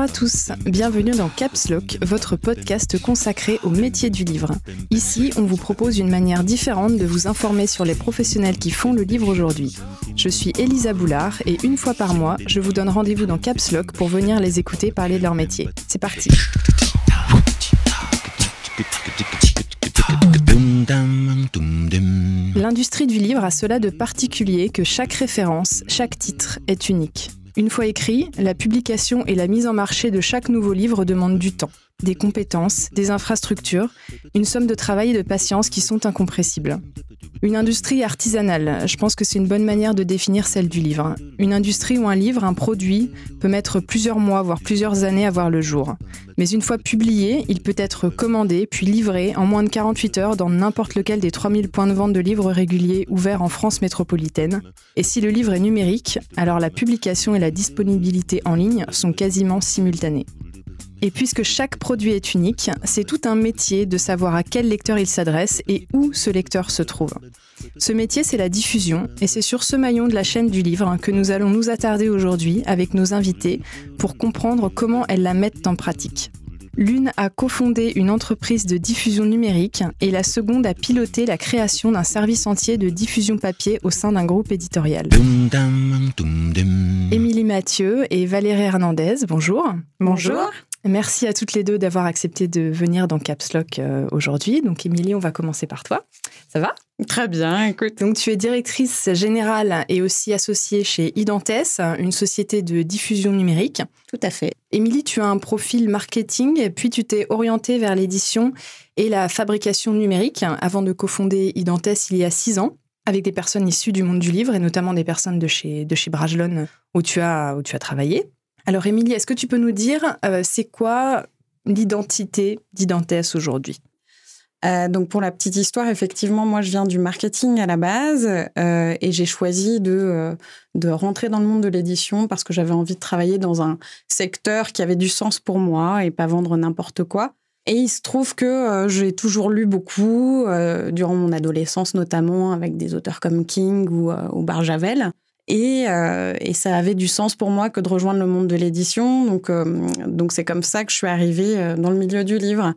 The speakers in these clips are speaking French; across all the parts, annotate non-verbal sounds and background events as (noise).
Bonjour à tous, bienvenue dans Caps Lock, votre podcast consacré au métier du livre. Ici, on vous propose une manière différente de vous informer sur les professionnels qui font le livre aujourd'hui. Je suis Elisa Boulard et une fois par mois, je vous donne rendez-vous dans Caps Lock pour venir les écouter parler de leur métier. C'est parti. L'industrie du livre a cela de particulier que chaque référence, chaque titre est unique. Une fois écrit, la publication et la mise en marché de chaque nouveau livre demandent du temps, des compétences, des infrastructures, une somme de travail et de patience qui sont incompressibles. Une industrie artisanale, je pense que c'est une bonne manière de définir celle du livre. Une industrie où un livre, un produit, peut mettre plusieurs mois, voire plusieurs années à voir le jour. Mais une fois publié, il peut être commandé, puis livré en moins de 48 heures dans n'importe lequel des 3000 points de vente de livres réguliers ouverts en France métropolitaine. Et si le livre est numérique, alors la publication et la disponibilité en ligne sont quasiment simultanées. Et puisque chaque produit est unique, c'est tout un métier de savoir à quel lecteur il s'adresse et où ce lecteur se trouve. Ce métier, c'est la diffusion, et c'est sur ce maillon de la chaîne du livre que nous allons nous attarder aujourd'hui avec nos invités pour comprendre comment elles la mettent en pratique. L'une a cofondé une entreprise de diffusion numérique et la seconde a piloté la création d'un service entier de diffusion papier au sein d'un groupe éditorial. Émilie Mathieu et Valérie Hernandez, bonjour. Bonjour. Merci à toutes les deux d'avoir accepté de venir dans Caps Lock euh, aujourd'hui. Donc, Émilie, on va commencer par toi. Ça va? Très bien, écoute. Donc, tu es directrice générale et aussi associée chez Identes, une société de diffusion numérique. Tout à fait. Émilie, tu as un profil marketing, et puis tu t'es orientée vers l'édition et la fabrication numérique avant de cofonder Identes il y a six ans avec des personnes issues du monde du livre et notamment des personnes de chez, de chez Brajlon où tu as, où tu as travaillé. Alors, Émilie, est-ce que tu peux nous dire, euh, c'est quoi l'identité d'Identès aujourd'hui? Euh, donc pour la petite histoire, effectivement, moi je viens du marketing à la base euh, et j'ai choisi de, de rentrer dans le monde de l'édition parce que j'avais envie de travailler dans un secteur qui avait du sens pour moi et pas vendre n'importe quoi. Et il se trouve que j'ai toujours lu beaucoup, durant mon adolescence notamment, avec des auteurs comme King ou, ou Barjavel. Euh, et, ça avait du sens pour moi que de rejoindre le monde de l'édition. Donc, euh, donc c'est comme ça que je suis arrivée euh, dans le milieu du livre.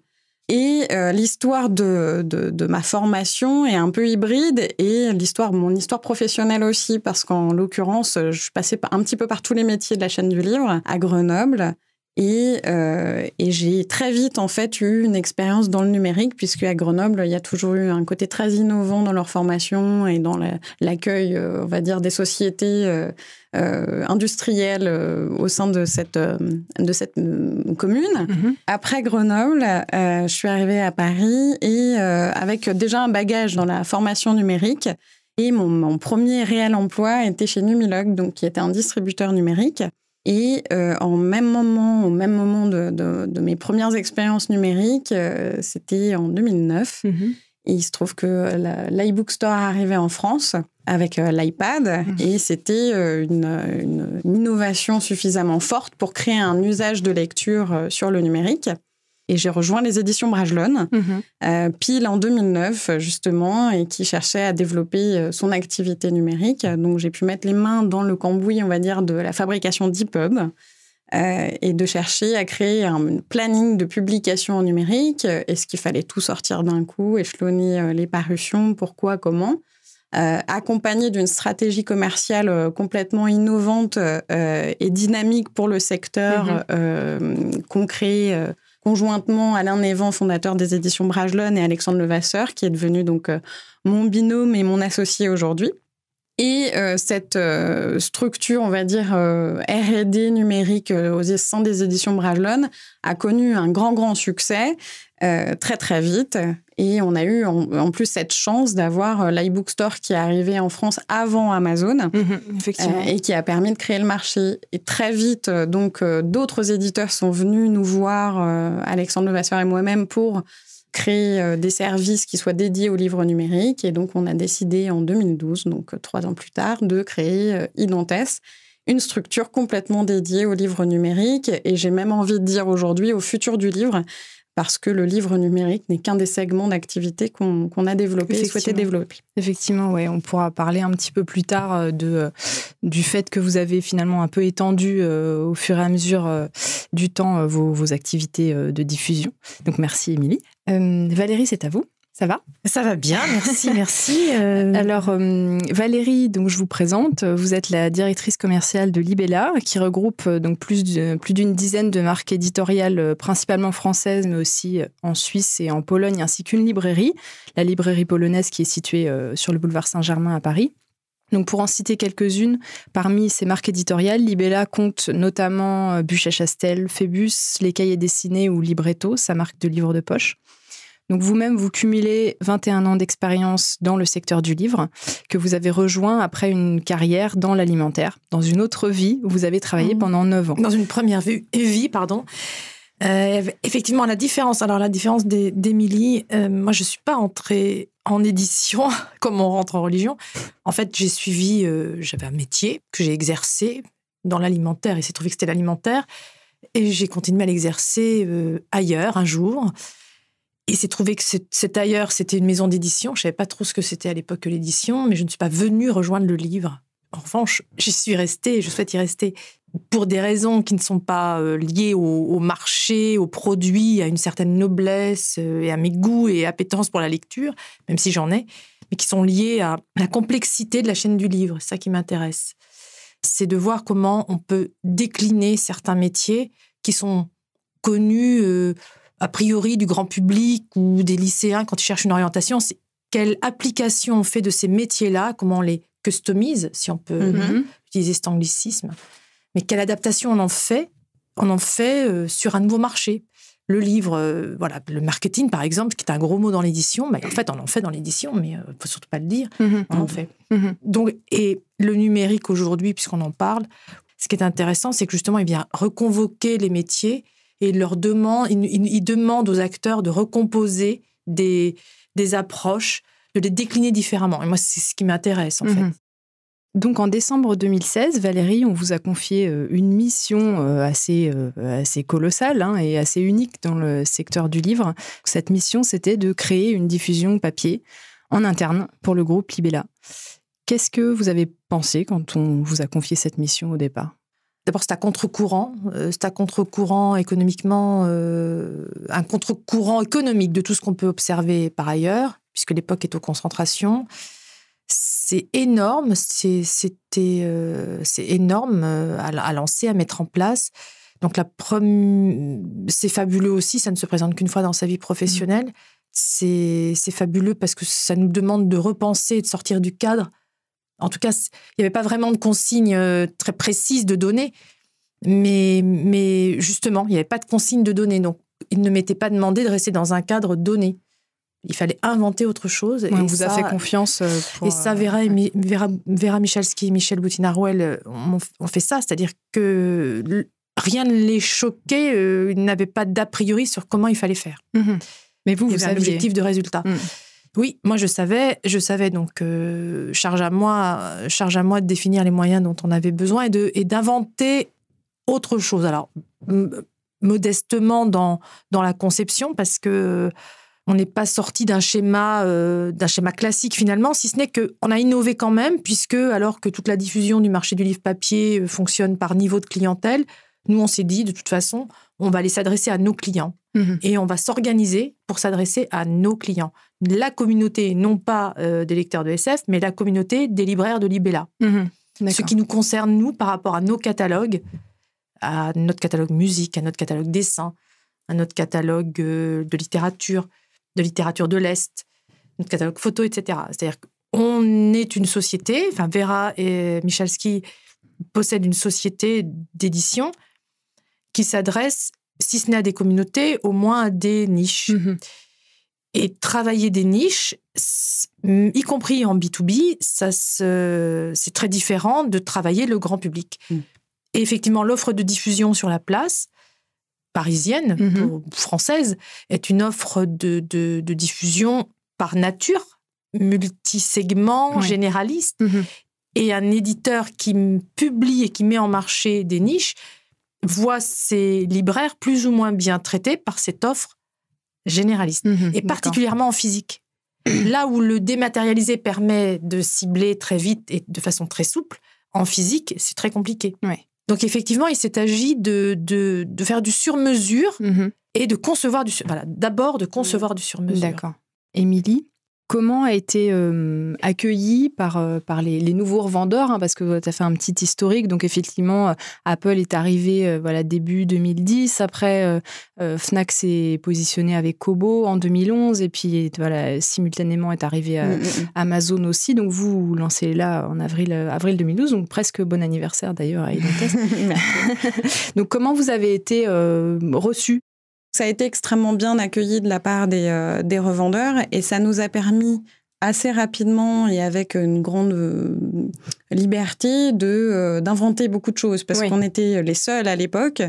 Et l'histoire de, de, ma formation est un peu hybride et l'histoire, mon histoire professionnelle aussi, parce qu'en l'occurrence, je suis passée un petit peu par tous les métiers de la chaîne du livre à Grenoble. Et, euh, et j'ai très vite en fait eu une expérience dans le numérique puisque à Grenoble il y a toujours eu un côté très innovant dans leur formation et dans l'accueil, euh, on va dire, des sociétés euh, industrielles au sein de cette de cette commune. Mm-hmm. Après Grenoble, je suis arrivée à Paris et avec déjà un bagage dans la formation numérique. Et mon, mon premier réel emploi était chez Numilog, donc qui était un distributeur numérique. Et euh, en même moment, au même moment de, de, mes premières expériences numériques, euh, c'était en 2009. Mhm. Et il se trouve que l'iBook Store arrivait en France avec euh, l'iPad mhm. et c'était une, une, innovation suffisamment forte pour créer un usage de lecture sur le numérique. Et j'ai rejoint les éditions Brajlon, mhm. euh, pile en 2009, justement, et qui cherchait à développer euh, son activité numérique. Donc, j'ai pu mettre les mains dans le cambouis, on va dire, de la fabrication d'EPUB euh, et de chercher à créer un planning de publication en numérique. Est-ce qu'il fallait tout sortir d'un coup, échelonner les parutions, pourquoi, comment accompagné d'une stratégie commerciale complètement innovante et dynamique pour le secteur mhm. concret conjointement Alain Névan, fondateur des éditions Brajlon, et Alexandre Levasseur, qui est devenu donc euh, mon binôme et mon associé aujourd'hui. Et euh, cette euh, structure, on va dire R&D numérique aux sein des éditions Brajlon, a connu un grand grand succès très très vite. Et on a eu en, plus cette chance d'avoir euh, l'iBook Store qui est arrivé en France avant Amazon mhm, effectivement. Euh, et qui a permis de créer le marché. Et très vite, euh, donc, d'autres éditeurs sont venus nous voir, Alexandre Levasseur et moi-même, pour créer des services qui soient dédiés au livre numérique. Et donc, on a décidé en 2012, donc trois ans plus tard, de créer Identes, une structure complètement dédiée au livre numérique. Et j'ai même envie de dire aujourd'hui au futur du livre, parce que le livre numérique n'est qu'un des segments d'activité qu'on a développé et souhaité développer. Effectivement, ouais, on pourra parler un petit peu plus tard euh, de, euh, du fait que vous avez finalement un peu étendu euh, au fur et à mesure du temps vos, vos, activités de diffusion. Donc merci Émilie. Valérie, c'est à vous. Ça va? Ça va bien, merci, (laughs) merci. Euh. Alors, euh, Valérie, donc je vous présente. Vous êtes la directrice commerciale de Libella, qui regroupe euh, donc plus d'une dizaine de marques éditoriales, principalement françaises, mais aussi en Suisse et en Pologne, ainsi qu'une librairie, la librairie polonaise qui est située sur le boulevard Saint-Germain à Paris. Donc pour en citer quelques-unes, parmi ces marques éditoriales, Libella compte notamment Buchet-Chastel, Phébus, Les Cahiers dessinés ou Libretto, sa marque de livres de poche. Donc vous-même, vous cumulez 21 ans d'expérience dans le secteur du livre, que vous avez rejoint après une carrière dans l'alimentaire. Dans une autre vie, vous avez travaillé mmh. pendant 9 ans. Dans une première vie, pardon. Euh, effectivement, la différence, alors la différence d'Émilie, euh, moi je ne suis pas entrée en édition (laughs) comme on rentre en religion. En fait, j'ai suivi, euh, j'avais un métier que j'ai exercé dans l'alimentaire, il s'est trouvé que c'était l'alimentaire, et j'ai continué à l'exercer ailleurs un jour. Et c'est trouvé que c'est ailleurs, c'était une maison d'édition. Je savais pas trop ce que c'était à l'époque l'édition, mais je ne suis pas venue rejoindre le livre. En revanche, j'y suis restée je souhaite y rester pour des raisons qui ne sont pas euh, liées au, marché, aux produits, à une certaine noblesse euh, et à mes goûts et appétence pour la lecture, même si j'en ai, mais qui sont liées à la complexité de la chaîne du livre. C'est ça qui m'intéresse. C'est de voir comment on peut décliner certains métiers qui sont connus. Euh, a priori du grand public ou des lycéens quand ils cherchent une orientation, c'est quelle application on fait de ces métiers-là, comment on les customise, si on peut mhm. utiliser cet anglicisme, mais quelle adaptation on en fait, on en fait euh, sur un nouveau marché. Le livre, euh, voilà, le marketing par exemple, qui est un gros mot dans l'édition, mais en fait on en fait dans l'édition, mais il euh, ne faut surtout pas le dire, mhm. on en fait. Mhm. Donc, et le numérique aujourd'hui, puisqu'on en parle, ce qui est intéressant, c'est que justement il vient reconvoquer les métiers et leur demande, il, demande aux acteurs de recomposer des, des approches, de les décliner différemment. Et moi, c'est ce qui m'intéresse, en fait. Mhm. Donc en décembre 2016, Valérie, on vous a confié euh, une mission euh, assez, euh, assez colossale hein, et assez unique dans le secteur du livre. Cette mission, c'était de créer une diffusion papier en interne pour le groupe Libella. Qu'est-ce que vous avez pensé quand on vous a confié cette mission au départ? D'abord, c'est à contre-courant. Euh, c'est à contre-courant économiquement, euh, un contre-courant économique de tout ce qu'on peut observer par ailleurs, puisque l'époque est aux concentrations. C'est énorme, c'était euh, c'est énorme à, lancer, à mettre en place. Donc la c'est fabuleux aussi, ça ne se présente qu'une fois dans sa vie professionnelle. C'est fabuleux parce que ça nous demande de repenser, de sortir du cadre en tout cas, il n'y avait pas vraiment de consignes euh, très précises de données. Mais, mais justement, il n'y avait pas de consignes de données. Donc, il ne m'était pas demandé de rester dans un cadre donné. Il fallait inventer autre chose. et on vous a fait confiance. Euh, et ça, euh, Vera, et, Vera, Vera Michalski et Michel Boutinarouel ont, fait ça. C'est-à-dire que rien ne les choquait. ils n'avaient pas d'a priori sur comment il fallait faire. Mhm. Mais vous, vous avez un objectif de résultat. Mhm. Oui, moi je savais, je savais donc euh, charge à moi, charge à moi de définir les moyens dont on avait besoin et de et d'inventer autre chose. Alors modestement dans dans la conception parce que on n'est pas sorti d'un schéma euh, d'un schéma classique finalement, si ce n'est que on a innové quand même puisque alors que toute la diffusion du marché du livre papier euh, fonctionne par niveau de clientèle, nous on s'est dit de toute façon on va aller s'adresser à nos clients. Mhm. Et on va s'organiser pour s'adresser à nos clients. La communauté, non pas euh, des lecteurs de SF, mais la communauté des libraires de Libella. Mhm. Ce qui nous concerne, nous, par rapport à nos catalogues, à notre catalogue musique, à notre catalogue dessin, à notre catalogue euh, de littérature, de littérature de l'Est, notre catalogue photo, etc. C'est-à-dire qu'on est une société, enfin Vera et Michalski possèdent une société d'édition qui s'adresse si ce n'est à des communautés, au moins à des niches. Mhm. Et travailler des niches, y compris en B2B, ça c'est très différent de travailler le grand public. Mm. Et effectivement, l'offre de diffusion sur la place, parisienne, mhm. française, est une offre de, diffusion par nature, multisegment, généraliste. Mhm. Et un éditeur qui publie et qui met en marché des niches voit ses libraires plus ou moins bien traités par cette offre généraliste, Mhm, et particulièrement en physique. (clears throat) Là où le dématérialisé permet de cibler très vite et de façon très souple, en physique, c'est très compliqué. Ouais. Donc effectivement, il s'est agi de, de, de faire du sur-mesure Mhm, et de concevoir du sur- voilà, d'abord de concevoir du sur-mesure. D'accord. Émilie, comment a été euh, accueilli par, euh, par les, les nouveaux revendeurs hein, Parce que tu as fait un petit historique. Donc, effectivement, euh, Apple est arrivé euh, voilà, début 2010. Après, euh, Fnac s'est positionné avec Kobo en 2011. Et puis, voilà, simultanément est arrivé Mm, mm, mm. Amazon aussi. Donc, vous vous lancez là en avril, euh, avril 2012. Donc, presque bon anniversaire d'ailleurs à (laughs) (laughs) donc, comment vous avez été reçu? Ça a été extrêmement bien accueilli de la part des, euh, des revendeurs et ça nous a permis assez rapidement et avec une grande euh, liberté de euh, d'inventer beaucoup de choses parce Oui. qu'on était les seuls à l'époque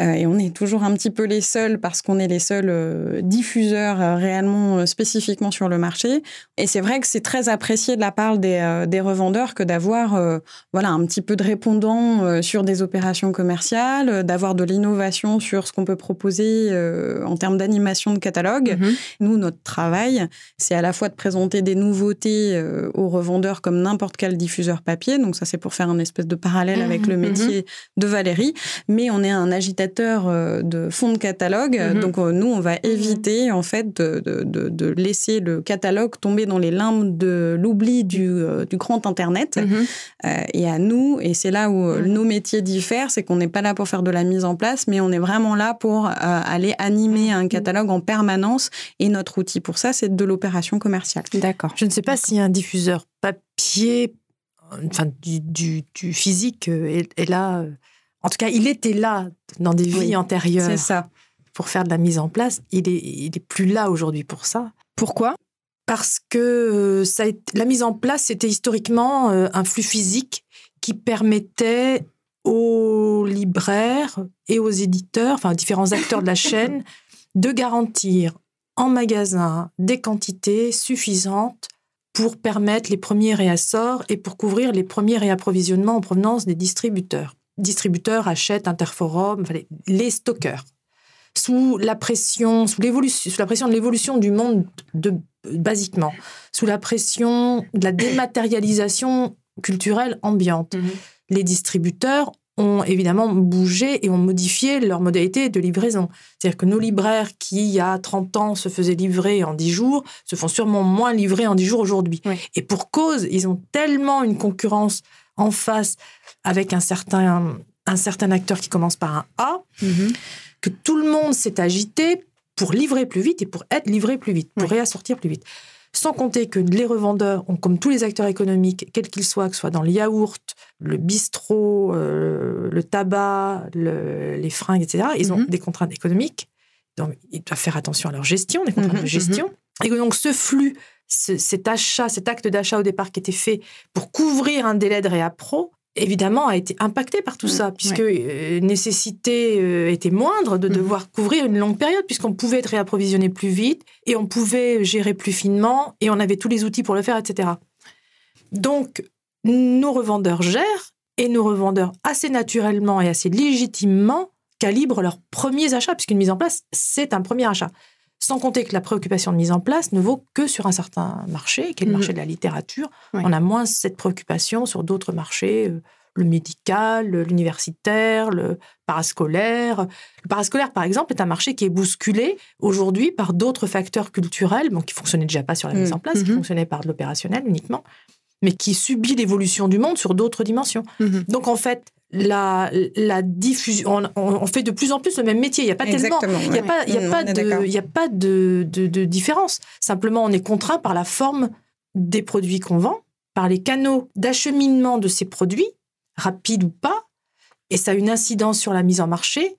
euh, et on est toujours un petit peu les seuls parce qu'on est les seuls euh, diffuseurs réellement spécifiquement sur le marché et c'est vrai que c'est très apprécié de la part des, des revendeurs que d'avoir euh, voilà un petit peu de répondants sur des opérations commerciales, d'avoir de l'innovation sur ce qu'on peut proposer euh, en termes d'animation de catalogue. Mhm. Nous, notre travail, c'est à la fois de présenter des nouveautés aux revendeurs comme n'importe quel diffuseur papier. Donc ça, c'est pour faire un espèce de parallèle avec le Mhm, métier de Valérie. Mais on est un agitateur euh, de fonds de catalogue. Donc euh, nous, on va éviter en fait de, de- de- de laisser le catalogue tomber dans les limbes de l'oubli du, euh, du grand Internet. Euh, et à nous, et c'est là où nos métiers diffèrent, c'est qu'on n'est pas là pour faire de la mise en place, mais on est vraiment là pour euh, aller animer un catalogue en permanence. Et notre outil pour ça, c'est de l'opération commerciale. D'accord. Je ne sais pas si un diffuseur papier, enfin du, du- du physique, euh, est, est là. euh, En tout cas, il était là dans des vies Oui, antérieures ça. pour faire de la mise en place. Il est, il est plus là aujourd'hui pour ça. Pourquoi? Parce que euh, ça été- la mise en place, c'était historiquement un flux physique qui permettait aux libraires et aux éditeurs, enfin aux différents acteurs de la chaîne, (laughs) de garantir en magasin des quantités suffisantes pour permettre les premiers réassorts et pour couvrir les premiers réapprovisionnements en provenance des distributeurs. Distributeurs achètent Interforum, enfin, les, les stockeurs. Sous la pression, sous, l'évolution, sous la pression de l'évolution du monde de, basiquement, sous la pression de la dématérialisation culturelle ambiante, les distributeurs ont évidemment bougé et ont modifié leurs modalités de livraison. C'est-à-dire que nos libraires qui, il y a 30 ans, se faisaient livrer en 10 jours, se font sûrement moins livrer en 10 jours aujourd'hui. Oui. Et pour cause, ils ont tellement une concurrence en face avec un certain, un certain acteur qui commence par un A, Mhm. que tout le monde s'est agité pour livrer plus vite et pour être livré plus vite, pour Oui. réassortir plus vite. Sans compter que les revendeurs ont, comme tous les acteurs économiques, quels qu'ils soient, que ce soit dans le yaourt, le bistrot, euh, le tabac, le- les fringues, etc., ils ont Mhm. des contraintes économiques. Donc, ils doivent faire attention à leur gestion, des contraintes Mhm, de gestion. Et que donc, ce flux, ce- cet achat, cet acte d'achat au départ qui était fait pour couvrir un délai de réappro, évidemment, a été impacté par tout Mhm, ça, puisque euh, nécessité euh, était moindre de Mhm. devoir couvrir une longue période, puisqu'on pouvait être réapprovisionné plus vite et on pouvait gérer plus finement et on avait tous les outils pour le faire, etc. Donc, nos revendeurs gèrent et nos revendeurs assez naturellement et assez légitimement calibrent leurs premiers achats, puisqu'une mise en place, c'est un premier achat. Sans compter que la préoccupation de mise en place ne vaut que sur un certain marché, qui est le Mhm. marché de la littérature. On a moins cette préoccupation sur d'autres marchés, euh, le médical, l'universitaire, le parascolaire. Le parascolaire, par exemple, est un marché qui est bousculé aujourd'hui par d'autres facteurs culturels, bon, qui fonctionnaient déjà pas sur la mise en place, qui Mhm. fonctionnaient par de l'opérationnel uniquement, mais qui subit l'évolution du monde sur d'autres dimensions. Mhm. Donc, en fait, la, la diffusion, on, on- on fait de plus en plus le même métier. Il n'y a pas tellement il n'y a pas, y a de, d'accord. il y a pas de, de- de différence. Simplement, on est contraint par la forme des produits qu'on vend, par les canaux d'acheminement de ces produits, rapides ou pas, et ça a une incidence sur la mise en marché,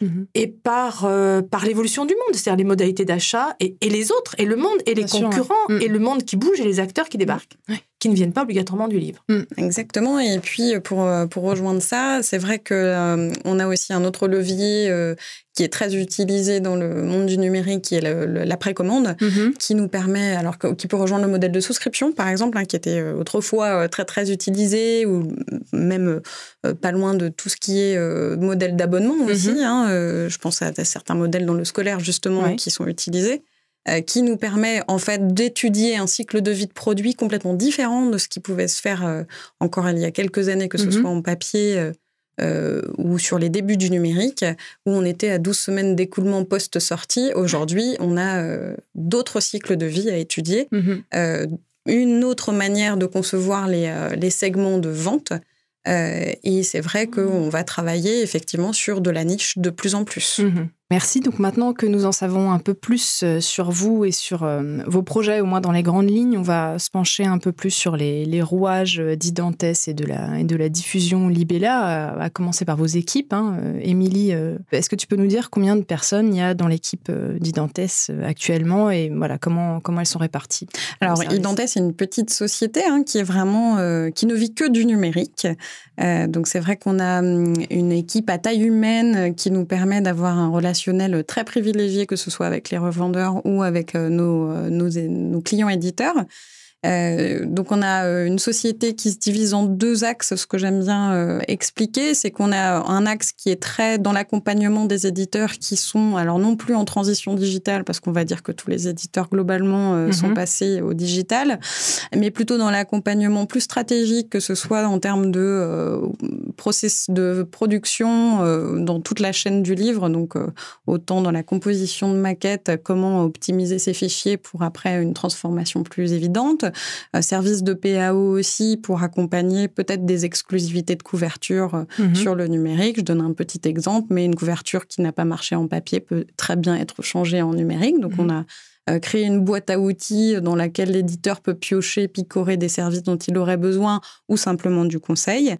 Mhm. et par, euh, par l'évolution du monde, c'est-à-dire les modalités d'achat et, et les autres, et le monde, et les Bien concurrents. Mm. et le monde qui bouge, et les acteurs qui débarquent, Ouais. Qui ne viennent pas obligatoirement du livre. Mm, exactement. Et puis pour, pour rejoindre ça, c'est vrai que on a aussi un autre levier qui est très utilisé dans le monde du numérique, qui est la précommande, mm-hmm. qui nous permet, alors qui peut rejoindre le modèle de souscription, par exemple, hein, qui était autrefois très très utilisé, ou même pas loin de tout ce qui est modèle d'abonnement aussi. Mm-hmm. Hein, je pense à, certains modèles dans le scolaire justement qui sont utilisés. Euh, qui nous permet en fait d'étudier un cycle de vie de produit complètement différent de ce qui pouvait se faire euh, encore il y a quelques années, que ce mhm. soit en papier euh, ou sur les débuts du numérique, où on était à 12 semaines d'écoulement post-sortie. Aujourd'hui, on a d'autres cycles de vie à étudier, mhm. une autre manière de concevoir les, les segments de vente. et c'est vrai qu'on va travailler effectivement sur de la niche de plus en plus. Mhm. Merci. Donc maintenant que nous en savons un peu plus euh, sur vous et sur euh, vos projets, au moins dans les grandes lignes, on va se pencher un peu plus sur les, rouages d'Identes et, de la, et de la diffusion Libella, à, commencer par vos équipes. Hein. Euh, Émilie, est-ce que tu peux nous dire combien de personnes il y a dans l'équipe d'Identes actuellement et voilà comment, comment elles sont réparties? Alors Identes, c'est une petite société hein, qui est vraiment qui ne vit que du numérique. Donc c'est vrai qu'on a hum, une équipe à taille humaine qui nous permet d'avoir un relation très privilégié, que ce soit avec les revendeurs ou avec euh, euh, nos clients éditeurs. Euh, donc on a euh, une société qui se divise en deux axes. Ce que j'aime bien euh, expliquer, c'est qu'on a un axe qui est très dans l'accompagnement des éditeurs qui sont alors non plus en transition digitale parce qu'on va dire que tous les éditeurs globalement mhm. sont passés au digital, mais plutôt dans l'accompagnement plus stratégique, que ce soit en termes de process de production dans toute la chaîne du livre, donc autant dans la composition de maquettes, comment optimiser ces fichiers pour après une transformation plus évidente service de PAO aussi pour accompagner peut-être des exclusivités de couverture euh, mhm. sur le numérique. Je donne un petit exemple, mais une couverture qui n'a pas marché en papier peut très bien être changée en numérique. Donc on mhm. a euh, créé une boîte à outils dans laquelle l'éditeur peut piocher, picorer des services dont il aurait besoin ou simplement du conseil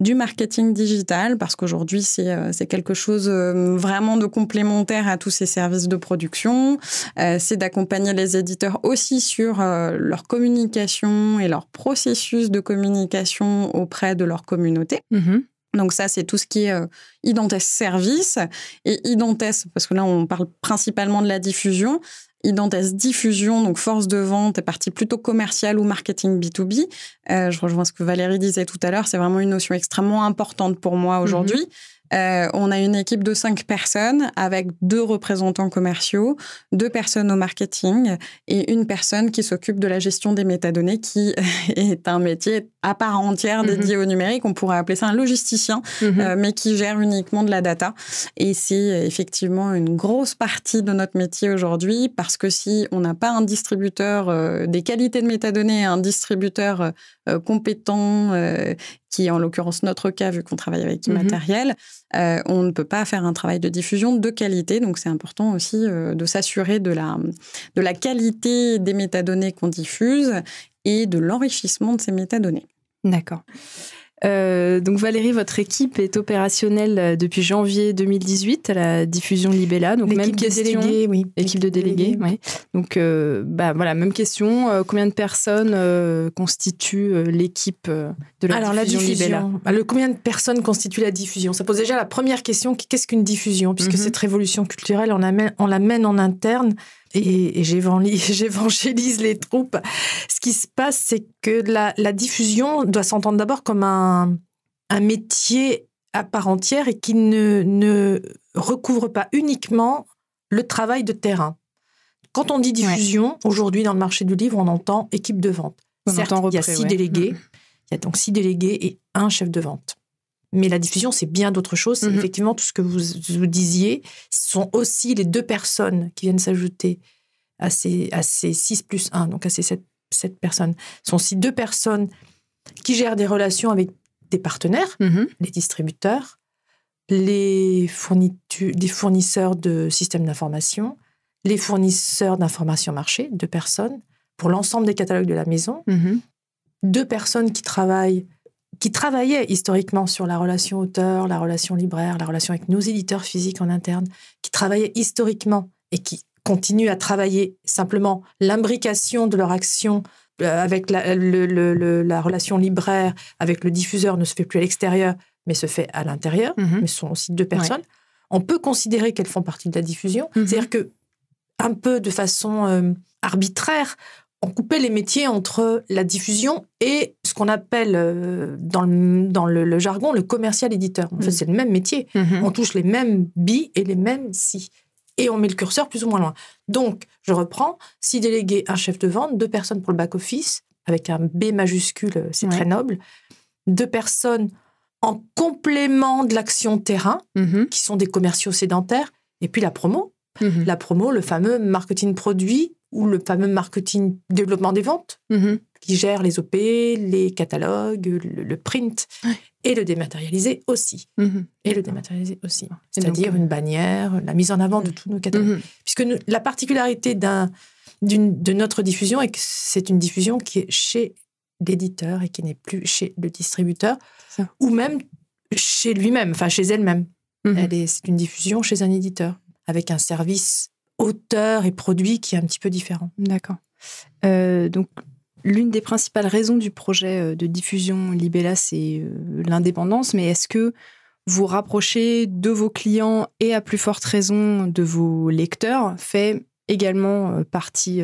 du marketing digital, parce qu'aujourd'hui, c'est euh, quelque chose euh, vraiment de complémentaire à tous ces services de production. Euh, c'est d'accompagner les éditeurs aussi sur leur communication et leur processus de communication auprès de leur communauté. Mm-hmm. Donc ça, c'est tout ce qui est Identes Service et Identes, parce que là, on parle principalement de la diffusion. Identes Diffusion, donc force de vente, est partie plutôt commerciale ou marketing B2B. Euh, je rejoins ce que Valérie disait tout à l'heure, c'est vraiment une notion extrêmement importante pour moi aujourd'hui. Mhm. Euh, on a une équipe de cinq personnes avec deux représentants commerciaux, deux personnes au marketing et une personne qui s'occupe de la gestion des métadonnées, qui (laughs) est un métier à part entière mhm. dédié au numérique. On pourrait appeler ça un logisticien, mhm. euh, mais qui gère uniquement de la data. Et c'est effectivement une grosse partie de notre métier aujourd'hui parce que si on n'a pas un distributeur euh, des qualités de métadonnées, un distributeur compétent qui est en l'occurrence notre cas vu qu'on travaille avec mhm. immatériel, euh, on ne peut pas faire un travail de diffusion de qualité. Donc c'est important aussi euh, de s'assurer de la, de la qualité des métadonnées qu'on diffuse et de l'enrichissement de ces métadonnées. D'accord. Euh, donc Valérie, votre équipe est opérationnelle euh, depuis janvier 2018 à la diffusion Libella. Donc même question. Oui. Équipe de délégués. Oui. Donc euh, bah voilà, même question. combien de personnes constituent l'équipe de la Alors, diffusion, la diffusion bah, le, Combien de personnes constituent la diffusion? Ça pose déjà la première question qu'est-ce qu'une diffusion? Puisque mhm. cette révolution culturelle, on, on l'amène en interne et, (laughs) j'évangélise les troupes. Ce qui se passe, c'est que la, diffusion doit s'entendre d'abord comme un, métier à part entière et qui ne, recouvre pas uniquement le travail de terrain. Quand on dit diffusion, aujourd'hui dans le marché du livre, on entend équipe de vente. Certes, il y a six délégués, mm. il y a donc six délégués et un chef de vente. Mais la diffusion, c'est bien d'autres choses. C'est mhm. effectivement tout ce que vous, vous disiez. Ce sont aussi les deux personnes qui viennent s'ajouter à ces, à ces 6 plus 1, donc à ces 7, personnes. Ce sont aussi deux personnes qui gèrent des relations avec des partenaires, mhm. les distributeurs, les, les fournisseurs de systèmes d'information, les fournisseurs d'informations marché, deux personnes, pour l'ensemble des catalogues de la maison. Mhm. Deux personnes qui travaillent qui travaillait historiquement sur la relation auteur, la relation libraire, la relation avec nos éditeurs physiques en interne, qui travaillait historiquement et qui continuent à travailler. Simplement, l'imbrication de leur action euh, avec la, la, relation libraire, avec le diffuseur ne se fait plus à l'extérieur, mais se fait à l'intérieur. Mhm. Mais ce sont aussi deux personnes. On peut considérer qu'elles font partie de la diffusion. Mhm. C'est-à-dire que, un peu de façon euh, arbitraire, on coupait les métiers entre la diffusion et ce qu'on appelle euh, dans, le, dans le, jargon le commercial éditeur. En fait, mhm. c'est le même métier. On touche les mêmes billes et les mêmes si et on met le curseur plus ou moins loin. Donc, je reprends, si délégué un chef de vente, deux personnes pour le back-office, avec un B majuscule, c'est très noble, deux personnes en complément de l'action terrain, mm-hmm. qui sont des commerciaux sédentaires, et puis la promo. Mm-hmm. La promo, le fameux marketing produit ou le fameux marketing développement des ventes, mm-hmm. qui gère les OP, les catalogues, le, print et le dématérialisé aussi. Mhm. Et le dématérialisé aussi. C'est-à-dire une bannière, la mise en avant de tous nos catalogues. Mhm. Puisque la particularité d'un, de notre diffusion est que c'est une diffusion qui est chez l'éditeur et qui n'est plus chez le distributeur ou même chez lui-même, enfin chez elle-même. C'est une diffusion chez un éditeur avec un service auteur et produit qui est un petit peu différent. D'accord. Euh, donc l'une des principales raisons du projet euh, de diffusion Libella, c'est euh, l'indépendance, mais est-ce que vous rapprochez de vos clients et à plus forte raison de vos lecteurs fait également partie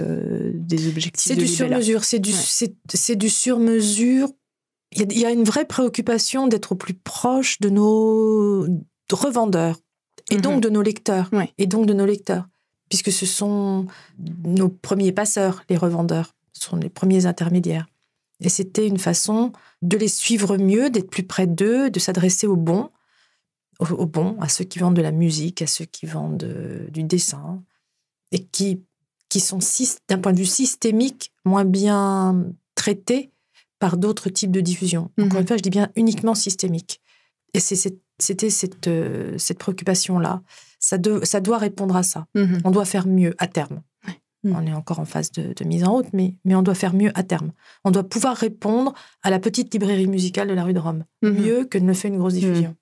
des objectifs C'est du sur-mesure, c'est du, c'est, du sur-mesure. Il y, a une vraie préoccupation d'être au plus proche de nos revendeurs et donc mhm. de nos lecteurs et donc de nos lecteurs, puisque ce sont nos premiers passeurs, les revendeurs sont les premiers intermédiaires. Et c'était une façon de les suivre mieux, d'être plus près d'eux, de s'adresser aux bons, aux, bons, à ceux qui vendent de la musique, à ceux qui vendent euh, du dessin, et qui, qui sont, d'un point de vue systémique, moins bien traités par d'autres types de diffusion. Encore une fois, je dis bien uniquement systémique. Et c'était cette, euh, cette préoccupation-là. Ça, ça doit répondre à ça. Mhm. On doit faire mieux à terme. Mm. On est encore en phase de, mise en route, mais, mais, on doit faire mieux à terme. On doit pouvoir répondre à la petite librairie musicale de la rue de Rome, mm-hmm. mieux que ne le fait une grosse diffusion.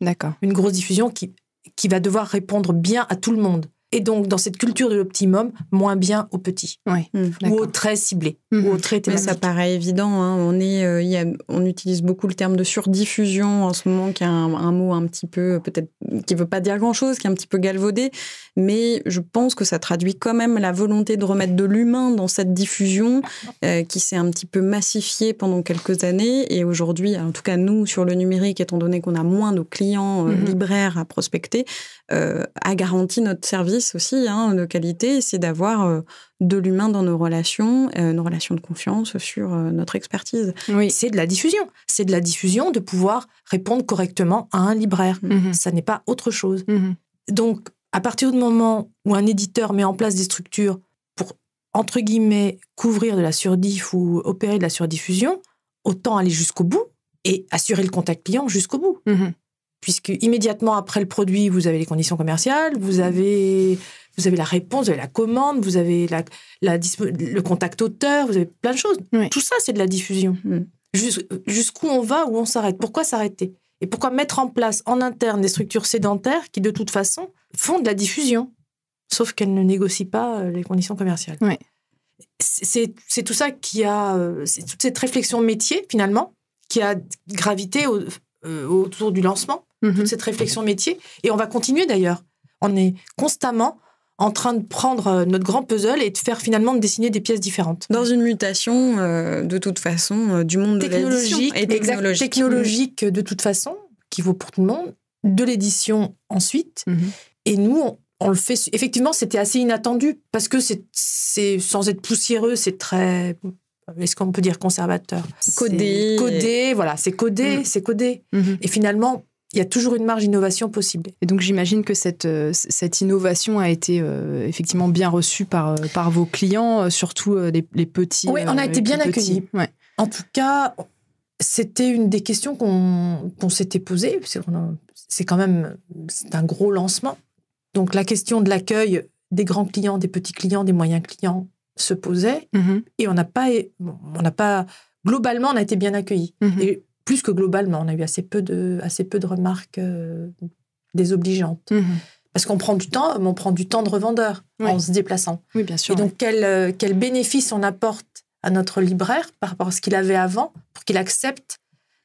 D'accord. Une grosse diffusion qui, qui va devoir répondre bien à tout le monde et donc dans cette culture de l'optimum, moins bien aux petits. Oui, mmh, ou aux très ciblés, mmh. ou aux très thématiques. ça paraît évident. Hein. On, est, euh, y a, on utilise beaucoup le terme de surdiffusion en ce moment, qui est un, mot un petit peu, peut-être, qui veut pas dire grand-chose, qui est un petit peu galvaudé. Mais je pense que ça traduit quand même la volonté de remettre de l'humain dans cette diffusion euh, qui s'est un petit peu massifiée pendant quelques années. Et aujourd'hui, en tout cas nous, sur le numérique, étant donné qu'on a moins de clients euh, mmh. libraires à prospecter, a garanti notre service aussi hein, de qualité, c'est d'avoir euh, de l'humain dans nos relations, euh, nos relations de confiance sur euh, notre expertise. Oui, c'est de la diffusion. C'est de la diffusion de pouvoir répondre correctement à un libraire. Mhm. Ça n'est pas autre chose. Mhm. Donc, à partir du moment où un éditeur met en place des structures pour, entre guillemets, couvrir de la surdiff ou opérer de la surdiffusion, autant aller jusqu'au bout et assurer le contact client jusqu'au bout. Mhm puisque immédiatement après le produit, vous avez les conditions commerciales, vous avez, vous avez la réponse, vous avez la commande, vous avez la, le contact auteur, vous avez plein de choses. Tout ça, c'est de la diffusion. Mm. Jusqu'où on va, où on s'arrête. Pourquoi s'arrêter? Et pourquoi mettre en place en interne des structures sédentaires qui, de toute façon, font de la diffusion, sauf qu'elles ne négocient pas euh, les conditions commerciales? C'est tout ça qui a, euh, toute cette réflexion métier, finalement, qui a gravité euh, autour du lancement toute mhm. cette réflexion métier. Et on va continuer d'ailleurs. On est constamment en train de prendre euh, notre grand puzzle et de faire finalement de dessiner des pièces différentes. Dans une mutation, euh, de toute façon, euh, du monde technologique, de et technologique. technologique de toute façon, qui vaut pour tout le monde, de l'édition ensuite. Mhm. Et nous, on, le fait. Effectivement, c'était assez inattendu parce que c'est, sans être poussiéreux, c'est très est-ce qu'on peut dire conservateur? Codé. Codé, voilà, c'est codé, mhm. c'est codé. Et finalement, il y a toujours une marge d'innovation possible. Et donc j'imagine que cette, euh, cette innovation a été euh, effectivement bien reçue par, euh, par vos clients, surtout les, petits. Oui, on a été bien accueillis. En tout cas, c'était une des questions qu'on s'était posées. C'est quand même un gros lancement. Donc la question de l'accueil des grands clients, des petits clients, des moyens clients se posait. Mm-hmm. Et on n'a pas, on n'a pas, globalement, on a été bien accueillis. Mm-hmm plus que globalement. On a eu assez peu de, assez peu de remarques euh, désobligeantes. Mhm. Parce qu'on prend du temps, mais on prend du temps de revendeur en se déplaçant. Oui, bien sûr. Et donc, quel, euh, quel bénéfice on apporte à notre libraire par rapport à ce qu'il avait avant pour qu'il accepte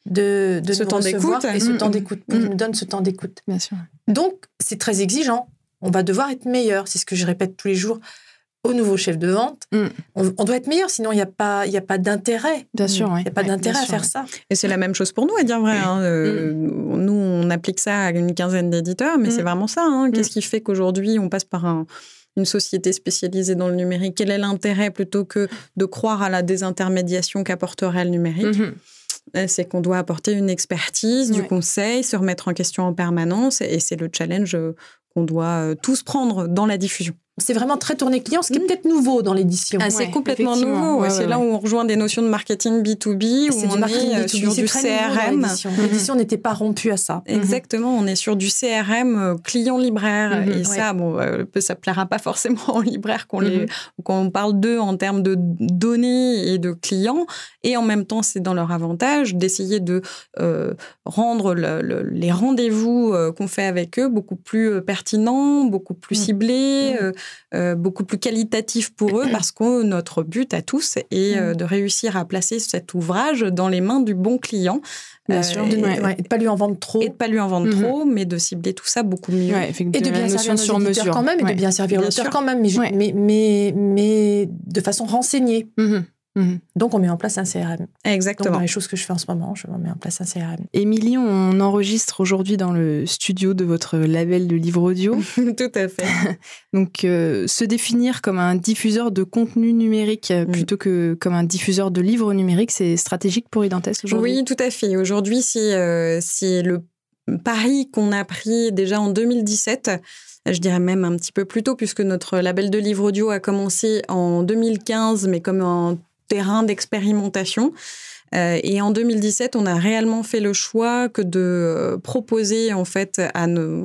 de, de ce nous temps recevoir et ce Mm, temps d'écoute, mm. qu'il nous donne ce temps d'écoute. Bien sûr. Donc, c'est très exigeant. On va devoir être meilleur. C'est ce que je répète tous les jours au nouveau chef de vente. Mm. On, on doit être meilleur, sinon il n'y a pas, il y a pas d'intérêt. Bien sûr. Il n'y a pas Ouais, d'intérêt à sûr. faire ça. Et c'est la même chose pour nous, à dire vrai. hein. Euh, Nous, on applique ça à une quinzaine d'éditeurs, mais Mm. c'est vraiment ça. hein. Qu'est-ce Mm. qui fait qu'aujourd'hui, on passe par un- une société spécialisée dans le numérique? Quel est l'intérêt plutôt que de croire à la désintermédiation qu'apporterait le numérique? Mhm. Euh, C'est qu'on doit apporter une expertise, du Ouais. conseil, se remettre en question en permanence, et c'est le challenge euh, qu'on doit tous prendre dans la diffusion. C'est vraiment très tourné client, ce qui est peut-être nouveau dans l'édition. Ah, c'est Ouais, complètement nouveau. Ouais, c'est ouais, là où on rejoint des notions de marketing B2B, où on est euh, B2B, sur c'est du très nouveau dans CRM. L'édition Mhm. L'édition n'était pas rompue à ça. Exactement, on est sur du CRM euh, client libraire Mhm, et ça, bon, euh, ça plaira pas forcément (laughs) aux libraires qu'on les, qu'on parle d'eux en termes de données et de clients. Et en même temps, c'est dans leur avantage d'essayer de euh, rendre le- le- les rendez-vous euh, qu'on fait avec eux beaucoup plus euh, pertinents, beaucoup plus Mhm. ciblés, euh, euh, beaucoup plus qualitatifs pour eux, parce que notre but à tous est euh, de réussir à placer cet ouvrage dans les mains du bon client. Bien Euh, sûr. De, et- Ouais. ouais, et de pas lui en vendre trop. et de pas lui en vendre Mhm. trop, mais de cibler tout ça beaucoup mieux. Ouais, Et de bien servir sur mesure. quand même, et de bien servir Bien l'auteur sûr. quand même, mais, mais, mais, mais de façon renseignée. Mhm. Mhm. Donc, on met en place un CRM. Donc, Exactement. dans les choses que je fais en ce moment, je mets en place un CRM. Émilie, on enregistre aujourd'hui dans le studio de votre label de livre audio. (laughs) Tout à fait. (laughs) Donc, euh, se définir comme un diffuseur de contenu numérique euh, Mm. plutôt que comme un diffuseur de livres numériques, c'est stratégique pour Identes aujourd'hui? Oui, tout à fait. Aujourd'hui, c'est euh, le pari qu'on a pris déjà en 2017. Je dirais même un petit peu plus tôt, puisque notre label de livre audio a commencé en 2015, mais comme un terrain d'expérimentation. Euh, et en 2017, on a réellement fait le choix que de euh, proposer en fait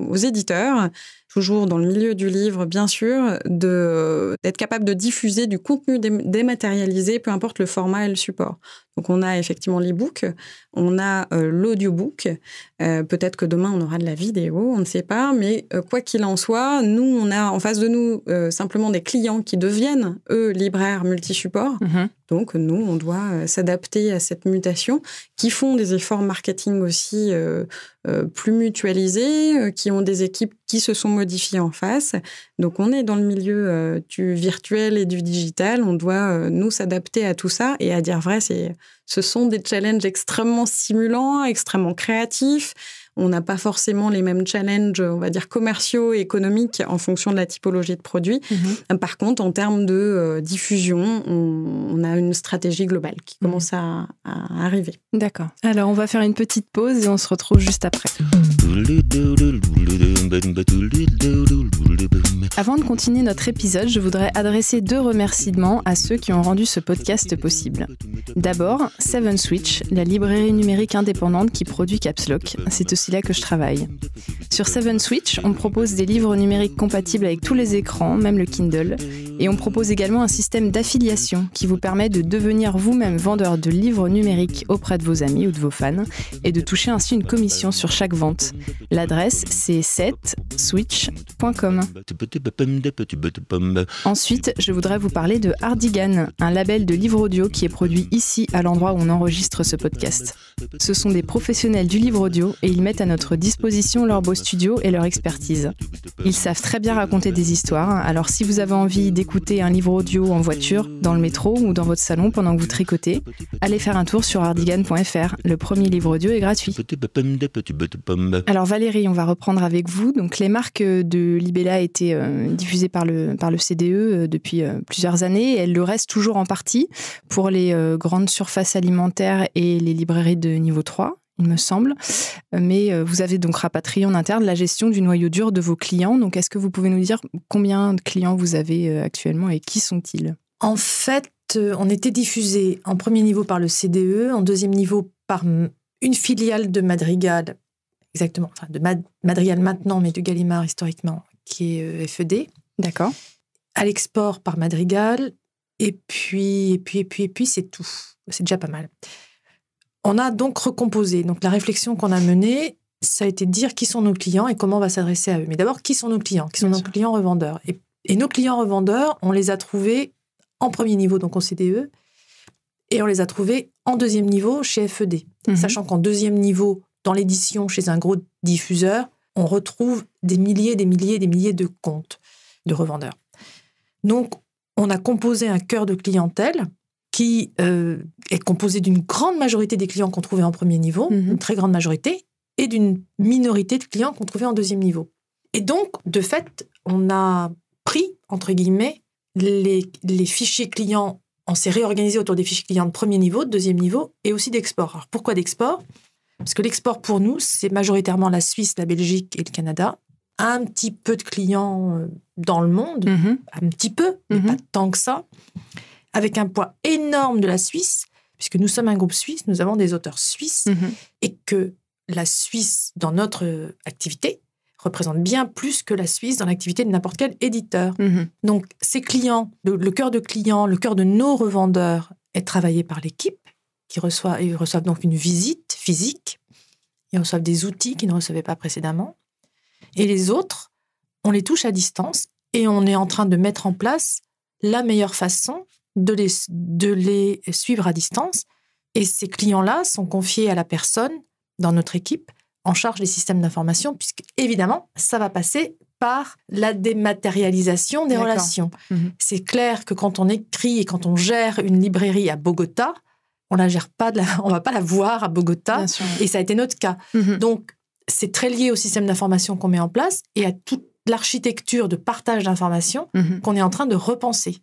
aux éditeurs, toujours dans le milieu du livre bien sûr, de d'être capable de diffuser du contenu dé- dématérialisé, peu importe le format et le support. Donc on a effectivement l'e-book, on a euh, l'audiobook, euh, peut-être que demain on aura de la vidéo, on ne sait pas, mais euh, quoi qu'il en soit, nous on a en face de nous simplement des clients qui deviennent eux libraires multi-supports. Mhm. Donc, nous, on doit s'adapter à cette mutation, qui font des efforts marketing aussi plus mutualisés, qui ont des équipes qui se sont modifiées en face. Donc, on est dans le milieu euh, du virtuel et du digital. On doit, euh, nous, s'adapter à tout ça. Et à dire vrai, c'est, ce sont des challenges extrêmement stimulants, extrêmement créatifs. On n'a pas forcément les mêmes challenges, on va dire, commerciaux et économiques en fonction de la typologie de produit. Mhm. Par contre, en termes de euh, diffusion, on, on a une stratégie globale qui Mhm. commence à, à arriver. D'accord. Alors, on va faire une petite pause et on se retrouve juste après. Avant de continuer notre épisode, je voudrais adresser deux remerciements à ceux qui ont rendu ce podcast possible. D'abord, Seven Switch, la librairie numérique indépendante qui produit Caps Lock. C'est là que je travaille. Sur Seven Switch, on propose des livres numériques compatibles avec tous les écrans, même le Kindle, et on propose également un système d'affiliation qui vous permet de devenir vous-même vendeur de livres numériques auprès de vos amis ou de vos fans et de toucher ainsi une commission sur chaque vente. L'adresse, c'est 7switch.com. Ensuite, je voudrais vous parler de Hardigan, un label de livres audio qui est produit ici à l'endroit où on enregistre ce podcast. Ce sont des professionnels du livre audio et ils mettent à notre disposition leur beau studio et leur expertise. Ils savent très bien raconter des histoires, alors si vous avez envie d'écouter un livre audio en voiture, dans le métro ou dans votre salon pendant que vous tricotez, allez faire un tour sur hardigan.fr. Le premier livre audio est gratuit. Alors Valérie, on va reprendre avec vous. Donc les marques de Libella étaient euh, diffusées par le, par le CDE euh, depuis euh, plusieurs années. Elles le restent toujours en partie pour les grandes surfaces alimentaires et les librairies de niveau 3 il me semble. Mais euh, vous avez donc rapatrié en interne la gestion du noyau dur de vos clients. Donc est-ce que vous pouvez nous dire combien de clients vous avez euh, actuellement et qui sont-ils? En fait, euh, on était diffusé en premier niveau par le CDE, en deuxième niveau par une filiale de Madrigal, exactement, enfin de Mad- Madrigal maintenant, mais de Gallimard historiquement, qui est FED. D'accord. À l'export par Madrigal, et puis, et puis, et puis, et puis, c'est tout. C'est déjà pas mal. On a donc recomposé. Donc la réflexion qu'on a menée, ça a été de dire qui sont nos clients et comment on va s'adresser à eux. Mais d'abord, qui sont nos clients? Qui sont Bien nos sûr. clients revendeurs? Et, et nos clients revendeurs, on les a trouvés en premier niveau, donc en CDE, et on les a trouvés en deuxième niveau chez FED. Mhm. Sachant qu'en deuxième niveau, dans l'édition, chez un gros diffuseur, on retrouve des milliers, des milliers, des milliers de comptes de revendeurs. Donc, on a composé un cœur de clientèle qui euh, est composé d'une grande majorité des clients qu'on trouvait en premier niveau, Mhm. une très grande majorité, et d'une minorité de clients qu'on trouvait en deuxième niveau. Et donc, de fait, on a pris, entre guillemets, les, les fichiers clients, on s'est réorganisé autour des fichiers clients de premier niveau, de deuxième niveau, et aussi d'export. Alors, pourquoi d'export? Parce que l'export, pour nous, c'est majoritairement la Suisse, la Belgique et le Canada. Un petit peu de clients euh, dans le monde, Mhm. un petit peu, mais Mhm. pas tant que ça, avec un poids énorme de la Suisse, puisque nous sommes un groupe suisse, nous avons des auteurs suisses, Mhm. et que la Suisse, dans notre euh, activité, représente bien plus que la Suisse dans l'activité de n'importe quel éditeur. Mhm. Donc, ces clients, le, le cœur de clients, le cœur de nos revendeurs est travaillé par l'équipe, qui reçoit, ils reçoivent donc une visite physique, ils reçoivent des outils qu'ils ne recevaient pas précédemment, et les autres, on les touche à distance et on est en train de mettre en place la meilleure façon de les, de les suivre à distance. Et ces clients-là sont confiés à la personne dans notre équipe en charge des systèmes d'information, puisque évidemment, ça va passer par la dématérialisation des relations. Mhm. C'est clair que quand on écrit et quand on gère une librairie à Bogota, on la gère pas, de la, on va pas la voir à Bogota, et ça a été notre cas. Mhm. Donc, c'est très lié au système d'information qu'on met en place et à toute l'architecture de partage d'informations Mhm. qu'on est en train de repenser.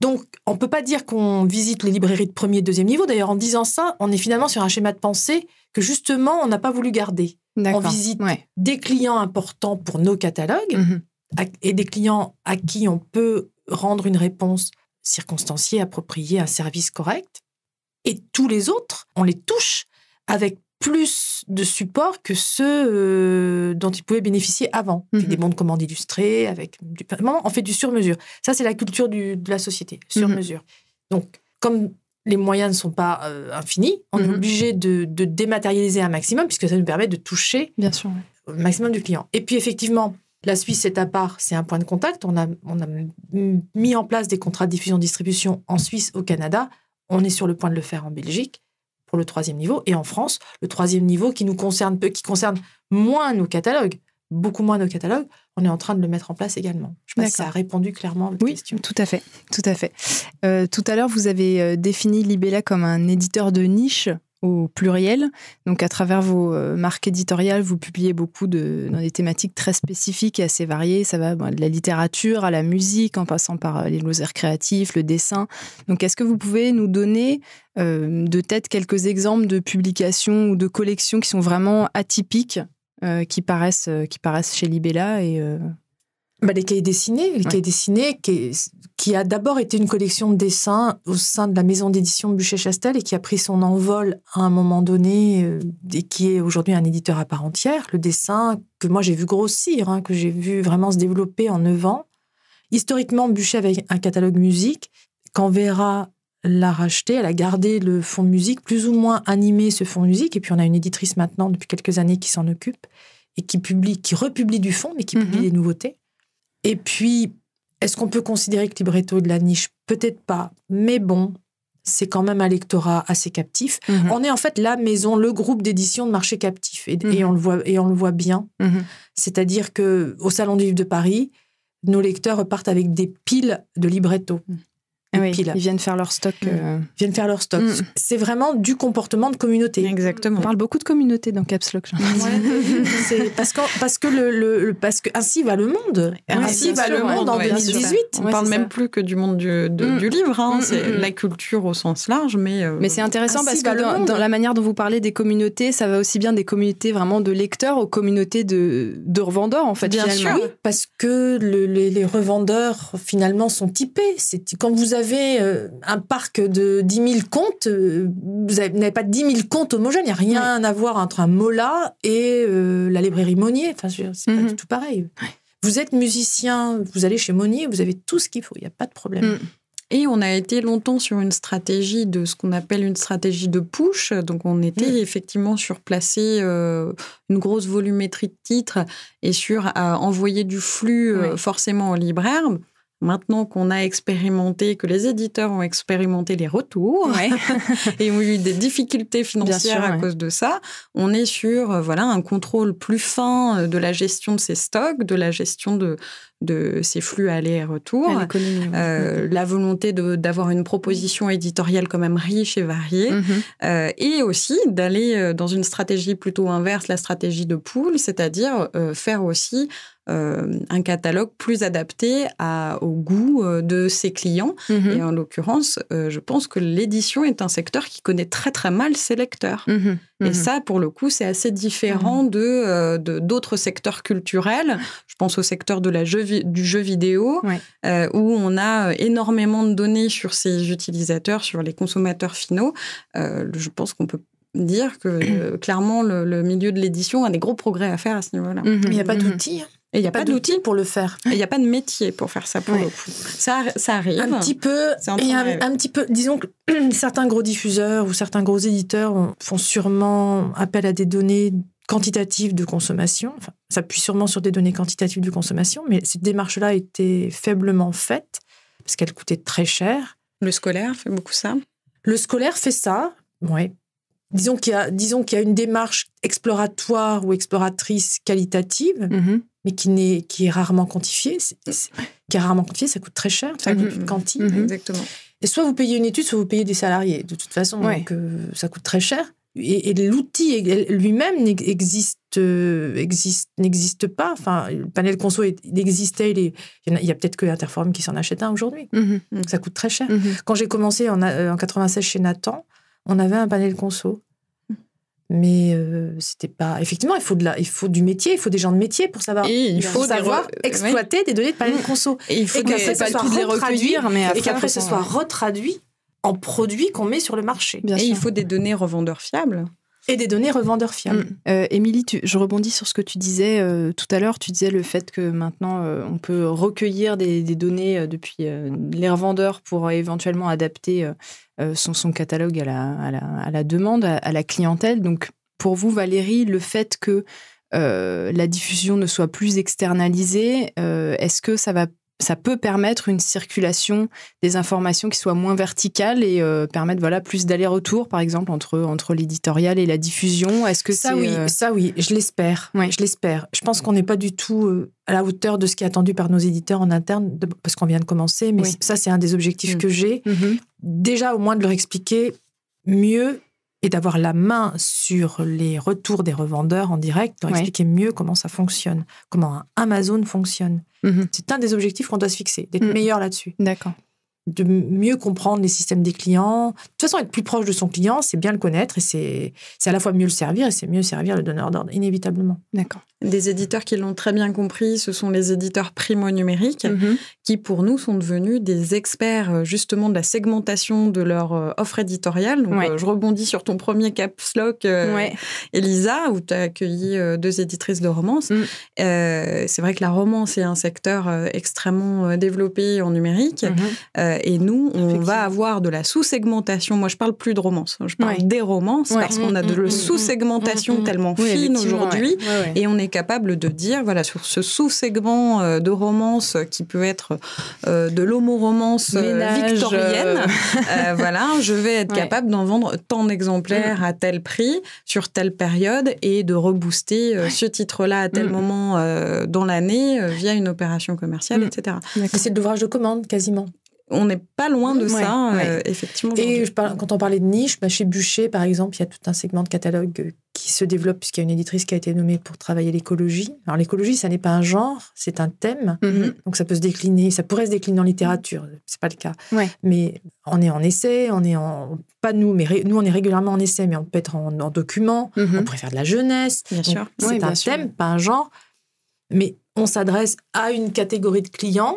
Donc, on ne peut pas dire qu'on visite les librairies de premier et deuxième niveau. D'ailleurs, en disant ça, on est finalement sur un schéma de pensée que justement, on n'a pas voulu garder. D'accord. visite. Ouais. Des clients importants pour nos catalogues à- et des clients à qui on peut rendre une réponse circonstanciée, appropriée, un service correct. Et tous les autres, on les touche avec plus de support que ceux euh, dont ils pouvaient bénéficier avant. Mhm. des bons de commande illustrés, avec du, vraiment, on fait du sur-mesure. Ça, c'est la culture du- de la société, sur-mesure. Donc, comme les moyens ne sont pas euh, infinis, on est Mhm. obligé de, de dématérialiser un maximum, puisque ça nous permet de toucher Bien sûr. ouais. au maximum du client. Et puis effectivement, la Suisse est à part, c'est un point de contact. On a, on a mis en place des contrats de diffusion-distribution en Suisse, au Canada. On est sur le point de le faire en Belgique pour le troisième niveau et en France, le troisième niveau qui nous concerne peu, qui concerne moins nos catalogues, beaucoup moins nos catalogues. On est en train de le mettre en place également. Je pense que ça a répondu clairement à votre Oui, question. tout à fait, tout à fait. Euh, tout à l'heure, vous avez euh, défini Libella comme un éditeur de niche pluriel. Donc, à travers vos euh, marques éditoriales, vous publiez beaucoup dans des thématiques très spécifiques et assez variées. Ça va de la littérature à la musique, en passant par euh, les loisirs créatifs, le dessin. Donc, est-ce que vous pouvez nous donner euh, de tête quelques exemples de publications ou de collections qui sont vraiment atypiques, qui, paraissent, qui paraissent chez Libella et, Bah, les cahiers dessinés, les cahiers dessinés qui, a d'abord été une collection de dessins au sein de la maison d'édition Bûcher-Chastel et qui a pris son envol à un moment donné euh, et qui est aujourd'hui un éditeur à part entière. Le dessin que moi j'ai vu grossir, hein, que j'ai vu vraiment se développer en neuf ans. Historiquement, Bûcher avait un catalogue musique. Quand Vera l'a racheté, elle a gardé le fonds musique, plus ou moins animé ce fonds musique. Et puis on a une éditrice maintenant depuis quelques années qui s'en occupe et qui publie, qui republie du fond, mais qui publie Mhm. des nouveautés. Et puis, est-ce qu'on peut considérer que Libretto est de la niche? Peut-être pas, mais bon, c'est quand même un lectorat assez captif. Mhm. On est en fait la maison, le groupe d'édition de marché captif, et, et Mhm. on le voit et on le voit bien. Mhm. C'est-à-dire que au Salon du Livre de Paris, nos lecteurs repartent avec des piles de libretto. Oui, ils viennent faire leur stock. Mm. euh, Ils viennent faire leur stock. Mm. C'est vraiment du comportement de communauté. Exactement. On parle beaucoup de communauté dans Caps Lock. (laughs) parce que parce que le, le- le- parce que ainsi va le monde. ainsi va sûr, le ouais. monde en Ouais, bien sûr. 2018. On Ouais, parle même ça. plus que du monde du, de- Mm. du livre, hein. Mm, c'est la culture au sens large, mais, euh, Mais c'est intéressant Ainsi parce que dans, la manière dont vous parlez des communautés, ça va aussi bien des communautés vraiment de lecteurs aux communautés de, de revendeurs, en fait, Bien finalement. sûr. Oui, parce que le- les, les revendeurs, finalement, sont typés. C'est, quand vous avez euh, un parc de 10 000 comptes, vous avez- n'avez pas 10 000 comptes homogènes. Il n'y a rien à voir entre un Mola et euh, la librairie Monnier. Enfin, c'est Mhm. pas du tout pareil. Vous êtes musicien, vous allez chez Monnier, vous avez tout ce qu'il faut. Il n'y a pas de problème. Mm. Et on a été longtemps sur une stratégie de ce qu'on appelle une stratégie de push. Donc, on était Mm. effectivement sur placer euh, une grosse volumétrie de titres et sur euh, envoyer du flux euh, forcément au libraire. Maintenant qu'on a expérimenté, que les éditeurs ont expérimenté les retours Ouais. (laughs) et ont eu des difficultés financières sûr, à ouais. cause de ça, on est sur euh, voilà un contrôle plus fin euh, de la gestion de ces stocks, de la gestion de, de ces flux aller et retour. À la volonté d'avoir une proposition éditoriale quand même riche et variée, Mhm. euh, et aussi d'aller dans une stratégie plutôt inverse, la stratégie de pool, c'est-à-dire euh, faire aussi euh, un catalogue plus adapté à, au goût euh, de ses clients. Mhm. Et en l'occurrence, euh, je pense que l'édition est un secteur qui connaît très très mal ses lecteurs. Mhm. Et Mhm. ça, pour le coup, c'est assez différent de euh, d'autres secteurs culturels. Je pense au secteur de la jeu du jeu vidéo, Ouais. euh, où on a énormément de données sur ces utilisateurs, sur les consommateurs finaux. Euh, je pense qu'on peut dire que (clears throat) euh, clairement, le, le milieu de l'édition a des gros progrès à faire à ce niveau-là. Il n'y a pas d'outils. Et il n'y a pas d'outils, pour le faire. il n'y a pas de métier pour faire ça pour Ouais. le coup. Ça, ça arrive. Un petit peu, et un, petit peu, disons que (clears throat) certains gros diffuseurs ou certains gros éditeurs ont- font sûrement appel à des données quantitatives de consommation, enfin, s'appuient sûrement sur des données quantitatives de consommation, mais cette démarche-là a été faiblement faite parce qu'elle coûtait très cher. Le scolaire fait beaucoup ça? Le scolaire fait ça, oui. Disons qu'il y a, disons qu'il y a une démarche exploratoire ou exploratrice qualitative, Mhm. mais qui, n'est, qui est rarement quantifiée. C'est- c'est- qui est rarement quantifiée, ça coûte très cher de faire une Mhm. étude quanti. Exactement. Et soit vous payez une étude, soit vous payez des salariés. De toute façon, Ouais. donc, euh, ça coûte très cher. Et, et l'outil lui-même n'ex- existe, euh, existe, n'existe pas. Enfin, le panel conso, il il existait. Il, est- il y a, il y a peut-être que Interforum qui s'en achète un aujourd'hui. Mhm. Donc, ça coûte très cher. Quand j'ai commencé en, euh, en 96 chez Nathan, on avait un panel conso. Mais euh, c'était pas. Effectivement, il faut, de la, il faut du métier, il faut des gens de métier pour savoir, Et il faut savoir re- exploiter des données de panel conso. Et il faut Et des- qu'après, pas de les recueillir, mais après, et qu'après, ce soit retraduit en produits qu'on met sur le marché. Bien et sûr. il faut des données revendeurs fiables. Et des données revendeurs fiables. Mm. Euh, Émilie, je rebondis sur ce que tu disais euh, tout à l'heure. Tu disais le fait que maintenant, euh, on peut recueillir des, données depuis les revendeurs pour éventuellement adapter son, catalogue à la, demande, à, la clientèle. Donc, pour vous, Valérie, le fait que la diffusion ne soit plus externalisée, est-ce que ça va ça peut permettre une circulation des informations qui soit moins verticale et euh, permettre voilà plus d'aller-retour par exemple entre entre l'éditorial et la diffusion est-ce que Ça oui, euh, ça oui, je l'espère. Ouais. Je l'espère. Je pense qu'on n'est pas du tout euh, à la hauteur de ce qui est attendu par nos éditeurs en interne, de- parce qu'on vient de commencer. Mais Oui. ça, c'est un des objectifs Mm. que j'ai. mhm. Déjà, au moins de leur expliquer mieux et d'avoir la main sur les retours des revendeurs en direct, leur Ouais. expliquer mieux comment ça fonctionne, comment Amazon fonctionne. Mhm. C'est un des objectifs qu'on doit se fixer, d'être Mm. meilleur là-dessus. D'accord. de mieux comprendre les systèmes des clients. De toute façon, être plus proche de son client, c'est bien le connaître et c'est c'est à la fois mieux le servir et c'est mieux servir le donneur d'ordre, inévitablement. D'accord. Des éditeurs qui l'ont très bien compris, ce sont les éditeurs primo-numériques, Mhm. qui pour nous sont devenus des experts euh, justement de la segmentation de leur euh, offre éditoriale. Donc, Ouais. euh, je rebondis sur ton premier caps lock, euh, Ouais. Elisa, où tu as accueilli deux éditrices de romance. Mm. Euh, c'est vrai que la romance est un secteur extrêmement développé en numérique. Mhm. Euh, et nous, on va avoir de la sous-segmentation. Moi, je parle plus de romance, je parle Ouais. des romances parce qu'on a de la sous-segmentation tellement fine aujourd'hui. Et on est capable de dire, voilà, sur ce sous-segment euh, de romance qui peut être euh, de l'homo-romance euh, victorienne, (laughs) euh, voilà, je vais être Ouais. capable d'en vendre tant d'exemplaires à tel prix, sur telle période, et de rebooster euh, ce titre-là à tel Mm. moment euh, dans l'année euh, via une opération commerciale, Mm. etc. C'est de l'ouvrage de commande, quasiment. On n'est pas loin de Ouais, ça, ouais. euh, effectivement. Et aujourd'hui. je parle- quand on parlait de niche, bah, chez Bûcher, par exemple, il y a tout un segment de catalogue euh, qui se développe puisqu'il y a une éditrice qui a été nommée pour travailler l'écologie. Alors l'écologie, ça n'est pas un genre, c'est un thème. Mhm. Donc ça peut se décliner, ça pourrait se décliner en littérature, c'est pas le cas. Ouais. Mais on est en essai, on est en pas nous, mais ré- nous on est régulièrement en essai, mais on peut être en, en document, Mhm. on pourrait faire de la jeunesse. Bien Donc, sûr. C'est bien un sûr. thème, pas un genre, mais on s'adresse à une catégorie de clients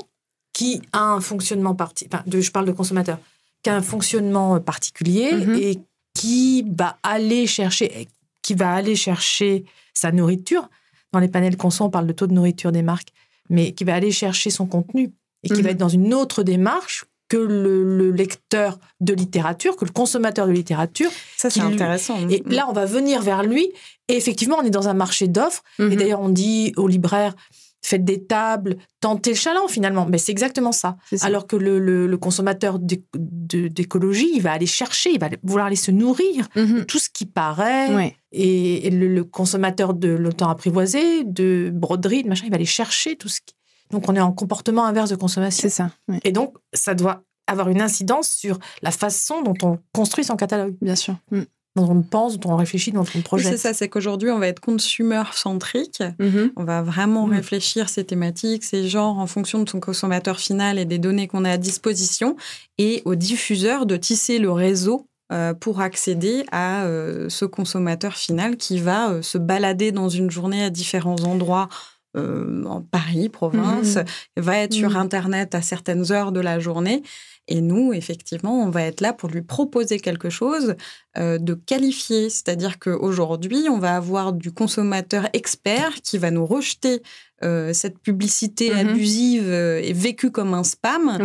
qui a un fonctionnement parti, enfin, de, je parle de consommateurs, qui a un fonctionnement euh, particulier Mhm. et qui va aller chercher, qui va aller chercher sa nourriture. Dans les panels conso, on parle de taux de nourriture des marques, mais qui va aller chercher son contenu et qui va être dans une autre démarche que le, lecteur de littérature, que le consommateur de littérature. Ça, c'est intéressant. Et là, on va venir vers lui. Et effectivement, on est dans un marché d'offres. Et d'ailleurs, on dit aux libraires, faites des tables, tentez le chaland finalement. Mais c'est exactement ça. Alors que le, consommateur d'écologie, il va aller chercher, il va vouloir aller se nourrir mhm. tout ce qui paraît. Et, le, consommateur de l'autant apprivoisé, de broderie, de machin, il va aller chercher tout ce qui. Donc on est en comportement inverse de consommation. C'est ça. Et donc ça doit avoir une incidence sur la façon dont on construit son catalogue. Bien sûr. Mm dont on pense, dont on réfléchit, dont on projette. c'est ça, c'est qu'aujourd'hui, on va être consumer-centrique. Mhm. On va vraiment mhm. réfléchir ces thématiques, ces genres en fonction de son consommateur final et des données qu'on a à disposition, et aux diffuseurs de tisser le réseau euh, pour accéder à euh, ce consommateur final qui va euh, se balader dans une journée à différents endroits en Paris, province, mhm. va être sur Internet à certaines heures de la journée et nous, effectivement, on va être là pour lui proposer quelque chose euh, de qualifié. C'est-à-dire qu'aujourd'hui, on va avoir du consommateur expert qui va nous rejeter euh, cette publicité mm-hmm. abusive euh, et vécue comme un spam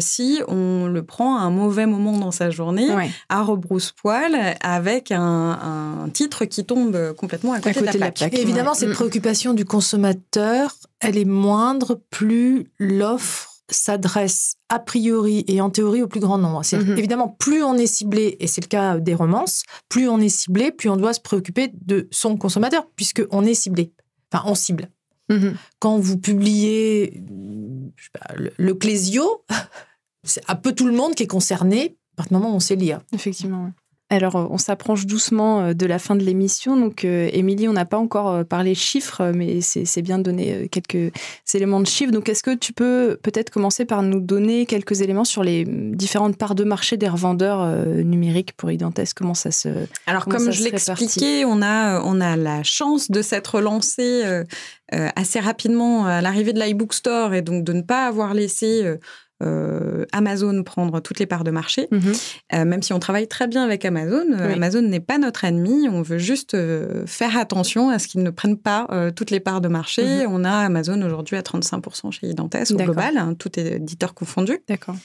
si on le prend à un mauvais moment dans sa journée, à rebrousse-poil, avec un, titre qui tombe complètement à côté, de la plaque. évidemment, cette mm. préoccupation du consommateur, elle est moindre plus l'offre s'adresse a priori et en théorie au plus grand nombre. Mhm. Évidemment, plus on est ciblé, et c'est le cas des romances, plus on est ciblé, plus on doit se préoccuper de son consommateur, puisqu'on est ciblé. Enfin, on cible. Mhm. Quand vous publiez le, Clésio, (laughs) c'est un peu tout le monde qui est concerné à partir du moment où on sait lire. Effectivement. Alors, euh, on s'approche doucement euh, de la fin de l'émission. Donc, euh, Émilie, on n'a pas encore parlé chiffres, mais c'est bien de donner quelques éléments de chiffres. Donc, est-ce que tu peux peut-être commencer par nous donner quelques éléments sur les différentes parts de marché des revendeurs numériques pour Identest Comment ça se. Alors, comme je l'expliquais, on a, on a la chance de s'être lancé assez rapidement à l'arrivée de l'iBook Store et donc de ne pas avoir laissé euh, Amazon prendre toutes les parts de marché, mhm. euh, même si on travaille très bien avec Amazon. Euh, Amazon n'est pas notre ennemi, on veut juste faire attention à ce qu'ils ne prennent pas toutes les parts de marché. Mhm. On a Amazon aujourd'hui à 35% chez Identès au global, hein, tout éditeur confondu.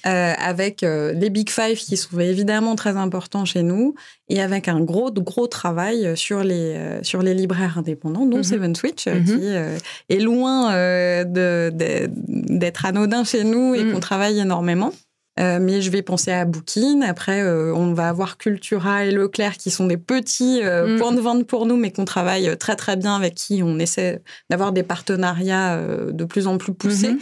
Avec les Big Five qui sont évidemment très importants chez nous et avec un gros, gros travail sur les, sur les libraires indépendants, dont mhm. Seven Switch, qui est loin d'être anodin chez nous et qu'on travaille énormément. Euh, mais je vais penser à Bookin. Après, euh, on va avoir Cultura et Leclerc qui sont des petits euh, mm. points de vente pour nous, mais qu'on travaille très très bien avec qui on essaie d'avoir des partenariats de plus en plus poussés. Mm-hmm.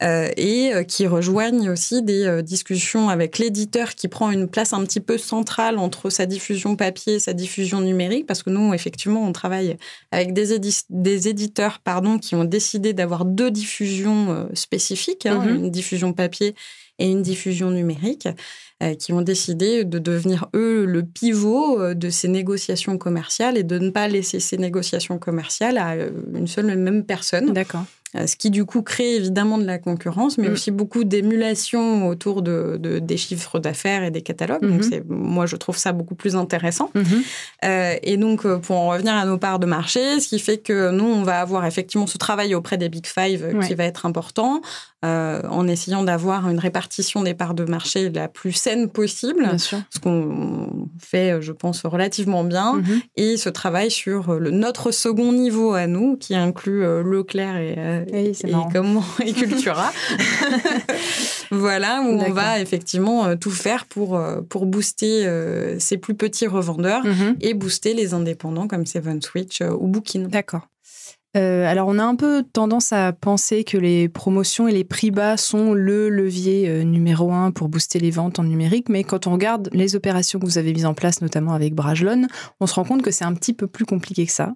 Et qui rejoignent aussi des discussions avec l'éditeur qui prend une place un petit peu centrale entre sa diffusion papier et sa diffusion numérique, parce que nous, effectivement, on travaille avec des, des éditeurs pardon, qui ont décidé d'avoir deux diffusions spécifiques, hein, mm-hmm. une diffusion papier et une diffusion numérique, euh, qui ont décidé de devenir, eux, le pivot euh, de ces négociations commerciales et de ne pas laisser ces négociations commerciales à euh, une seule et même personne. D'accord. Euh, ce qui du coup crée évidemment de la concurrence, mais mm. aussi beaucoup d'émulation autour de, des chiffres d'affaires et des catalogues. Donc mm-hmm. moi, je trouve ça beaucoup plus intéressant. Mm-hmm. Euh, et donc, euh, pour en revenir à nos parts de marché, ce qui fait que nous, on va avoir effectivement ce travail auprès des Big Five qui va être important, en essayant d'avoir une répartition des parts de marché la plus saine possible, ce qu'on fait, je pense, relativement bien, mm-hmm. et ce travail sur le, notre second niveau à nous, qui inclut Leclerc et et comment (laughs) et Cultura. (laughs) voilà, où on va effectivement euh, tout faire pour, euh, pour booster euh, ces plus petits revendeurs mhm. et booster les indépendants comme Seven Switch ou Booking. D'accord. Alors, on a un peu tendance à penser que les promotions et les prix bas sont le levier numéro un pour booster les ventes en numérique, mais quand on regarde les opérations que vous avez mises en place, notamment avec Brajlon, on se rend compte que c'est un petit peu plus compliqué que ça.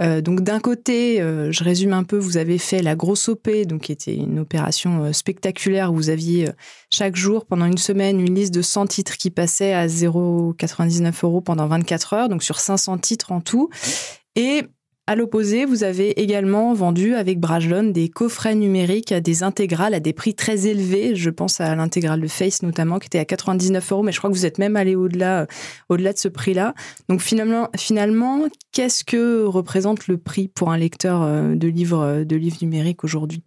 Euh, donc d'un côté, euh, je résume un peu, vous avez fait la grosse OP, donc qui était une opération euh, spectaculaire où vous aviez chaque jour pendant une semaine une liste de 100 titres qui passaient à 0,99 euros pendant 24 heures, donc sur 500 titres en tout. Et à l'opposé, vous avez également vendu avec Brajlon des coffrets numériques à des intégrales à des prix très élevés. Je pense à l'intégrale de Face notamment qui était à 99 euros, mais je crois que vous êtes même allé au-delà, euh, au-delà de ce prix-là. Donc finalement, finalement, qu'est-ce que représente le prix pour un lecteur euh, euh, de livres numériques aujourd'hui?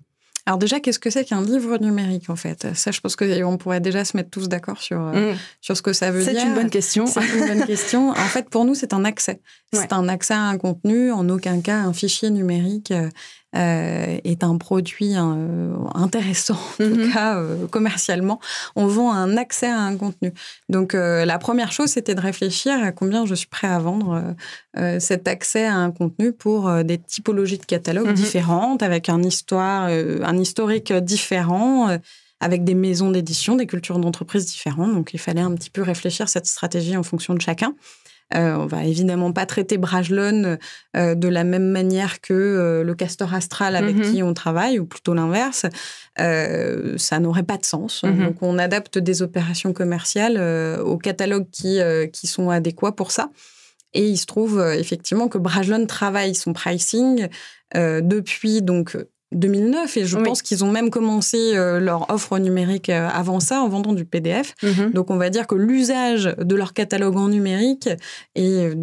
Alors déjà, qu'est-ce que c'est qu'un livre numérique en fait? Ça, je pense qu'on pourrait déjà se mettre tous d'accord sur, euh, mm. sur ce que ça veut dire. C'est une bonne question. (laughs) C'est une bonne question. En fait, pour nous, c'est un accès. C'est un accès à un contenu. En aucun cas, un fichier numérique euh, est un produit euh, intéressant, en tout mhm. cas euh, commercialement. On vend un accès à un contenu. Donc la première chose, c'était de réfléchir à combien je suis prêt à vendre cet accès à un contenu pour des typologies de catalogues mhm. différentes, avec un histoire, un historique différent avec des maisons d'édition, des cultures d'entreprise différentes. Donc, il fallait un petit peu réfléchir cette stratégie en fonction de chacun. Euh, on va évidemment pas traiter Brajlon euh, de la même manière que euh, le castor astral avec mhm. qui on travaille, ou plutôt l'inverse. ça n'aurait pas de sens. Mhm. Donc on adapte des opérations commerciales aux catalogues qui, qui sont adéquats pour ça. Et il se trouve effectivement que Brajlon travaille son pricing depuis donc 2009 et je pense qu'ils ont même commencé euh, leur offre numérique euh, avant ça en vendant du PDF. Mhm. Donc on va dire que l'usage de leur catalogue en numérique est,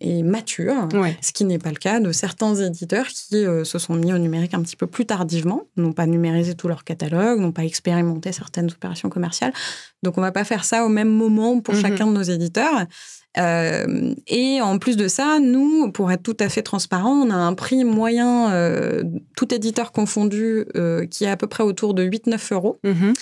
est mature, ce qui n'est pas le cas de certains éditeurs qui euh, se sont mis au numérique un petit peu plus tardivement, n'ont pas numérisé tout leur catalogue, n'ont pas expérimenté certaines opérations commerciales. Donc on va pas faire ça au même moment pour mhm. chacun de nos éditeurs. Euh, et en plus de ça, nous, pour être tout à fait transparent, on a un prix moyen, euh, tout éditeur confondu, euh, qui est à peu près autour de 8-9 euros. Mhm.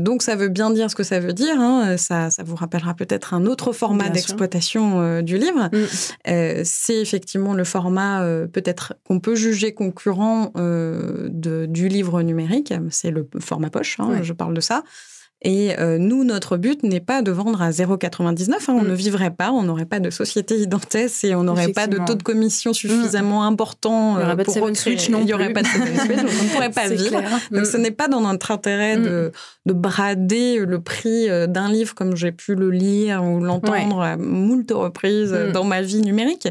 donc ça veut bien dire ce que ça veut dire. Hein. Ça, ça, vous rappellera peut-être un autre format d'exploitation du livre. Mm. c'est effectivement le format peut-être qu'on peut juger concurrent de, du livre numérique. C'est le format poche, hein, je parle de ça. Et euh, nous, notre but n'est pas de vendre à 0,99. Hein, on mm. ne vivrait pas, on n'aurait pas de société identesse et on n'aurait pas de taux de commission suffisamment mm. important euh, pour recréer. Il n'y aurait pas de switch, on ne pourrait (laughs) pas vivre. Donc, ce mm. n'est pas dans notre intérêt de, de, brader le prix euh, d'un livre comme j'ai pu le lire ou l'entendre à moult reprises dans ma vie numérique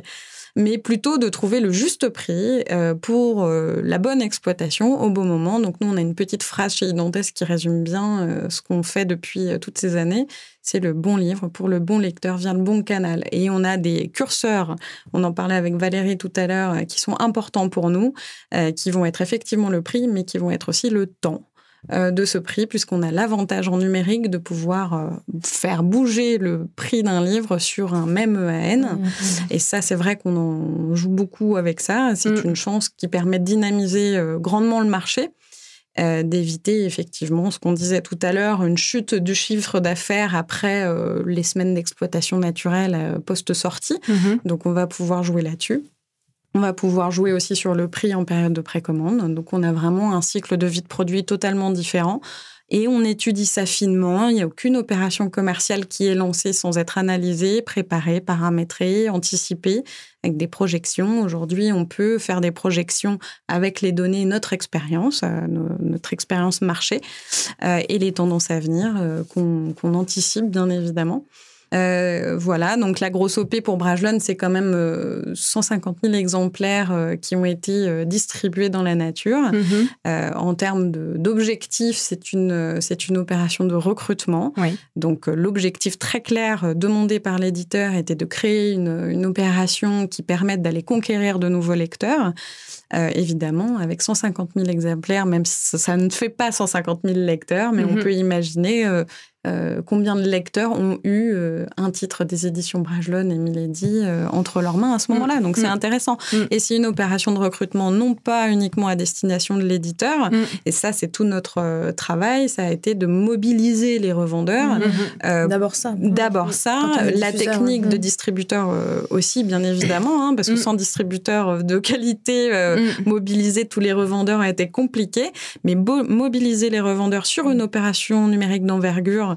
mais plutôt de trouver le juste prix euh, pour la bonne exploitation au bon moment. Donc nous, on a une petite phrase chez Identes qui résume bien ce qu'on fait depuis toutes ces années. C'est le bon livre pour le bon lecteur via le bon canal. Et on a des curseurs, on en parlait avec Valérie tout à l'heure, qui sont importants pour nous, qui vont être effectivement le prix, mais qui vont être aussi le temps. Euh, de ce prix, puisqu'on a l'avantage en numérique de pouvoir euh, faire bouger le prix d'un livre sur un même EAN. Mmh, mmh. Et ça, c'est vrai qu'on en joue beaucoup avec ça. C'est mmh. une chance qui permet de dynamiser euh, grandement le marché. D'éviter effectivement ce qu'on disait tout à l'heure, une chute du chiffre d'affaires après les semaines d'exploitation naturelle post-sortie. Donc on va pouvoir jouer là-dessus. On va pouvoir jouer aussi sur le prix en période de précommande. Donc, on a vraiment un cycle de vie de produit totalement différent. Et on étudie ça finement. Il n'y a aucune opération commerciale qui est lancée sans être analysée, préparée, paramétrée, anticipée, avec des projections. Aujourd'hui, on peut faire des projections avec les données, notre expérience, euh, notre expérience marché euh, et les tendances à venir euh, qu'on anticipe, bien évidemment. Euh, voilà, donc la grosse OP pour Brajlon, c'est quand même 150 euh, 000 exemplaires euh, qui ont été distribués dans la nature. Mhm. en termes d'objectifs, c'est une, c'est une opération de recrutement. Donc l'objectif très clair demandé par l'éditeur était de créer une, une opération qui permette d'aller conquérir de nouveaux lecteurs. évidemment, avec 150 000 exemplaires, même si ça, ne fait pas 150 000 lecteurs, mais on mhm. peut imaginer euh, combien de lecteurs ont eu euh, un titre des éditions Brajlon et Milady euh, entre leurs mains à ce moment-là? Donc c'est mm. intéressant. Mm. Et c'est une opération de recrutement non pas uniquement à destination de l'éditeur, mm. et ça c'est tout notre travail, ça a été de mobiliser les revendeurs. D'abord ça. D'abord ça, la technique de distributeur aussi bien évidemment, hein, parce que sans distributeur de qualité, mobiliser tous les revendeurs a été compliqué, mais mobiliser les revendeurs sur une opération numérique d'envergure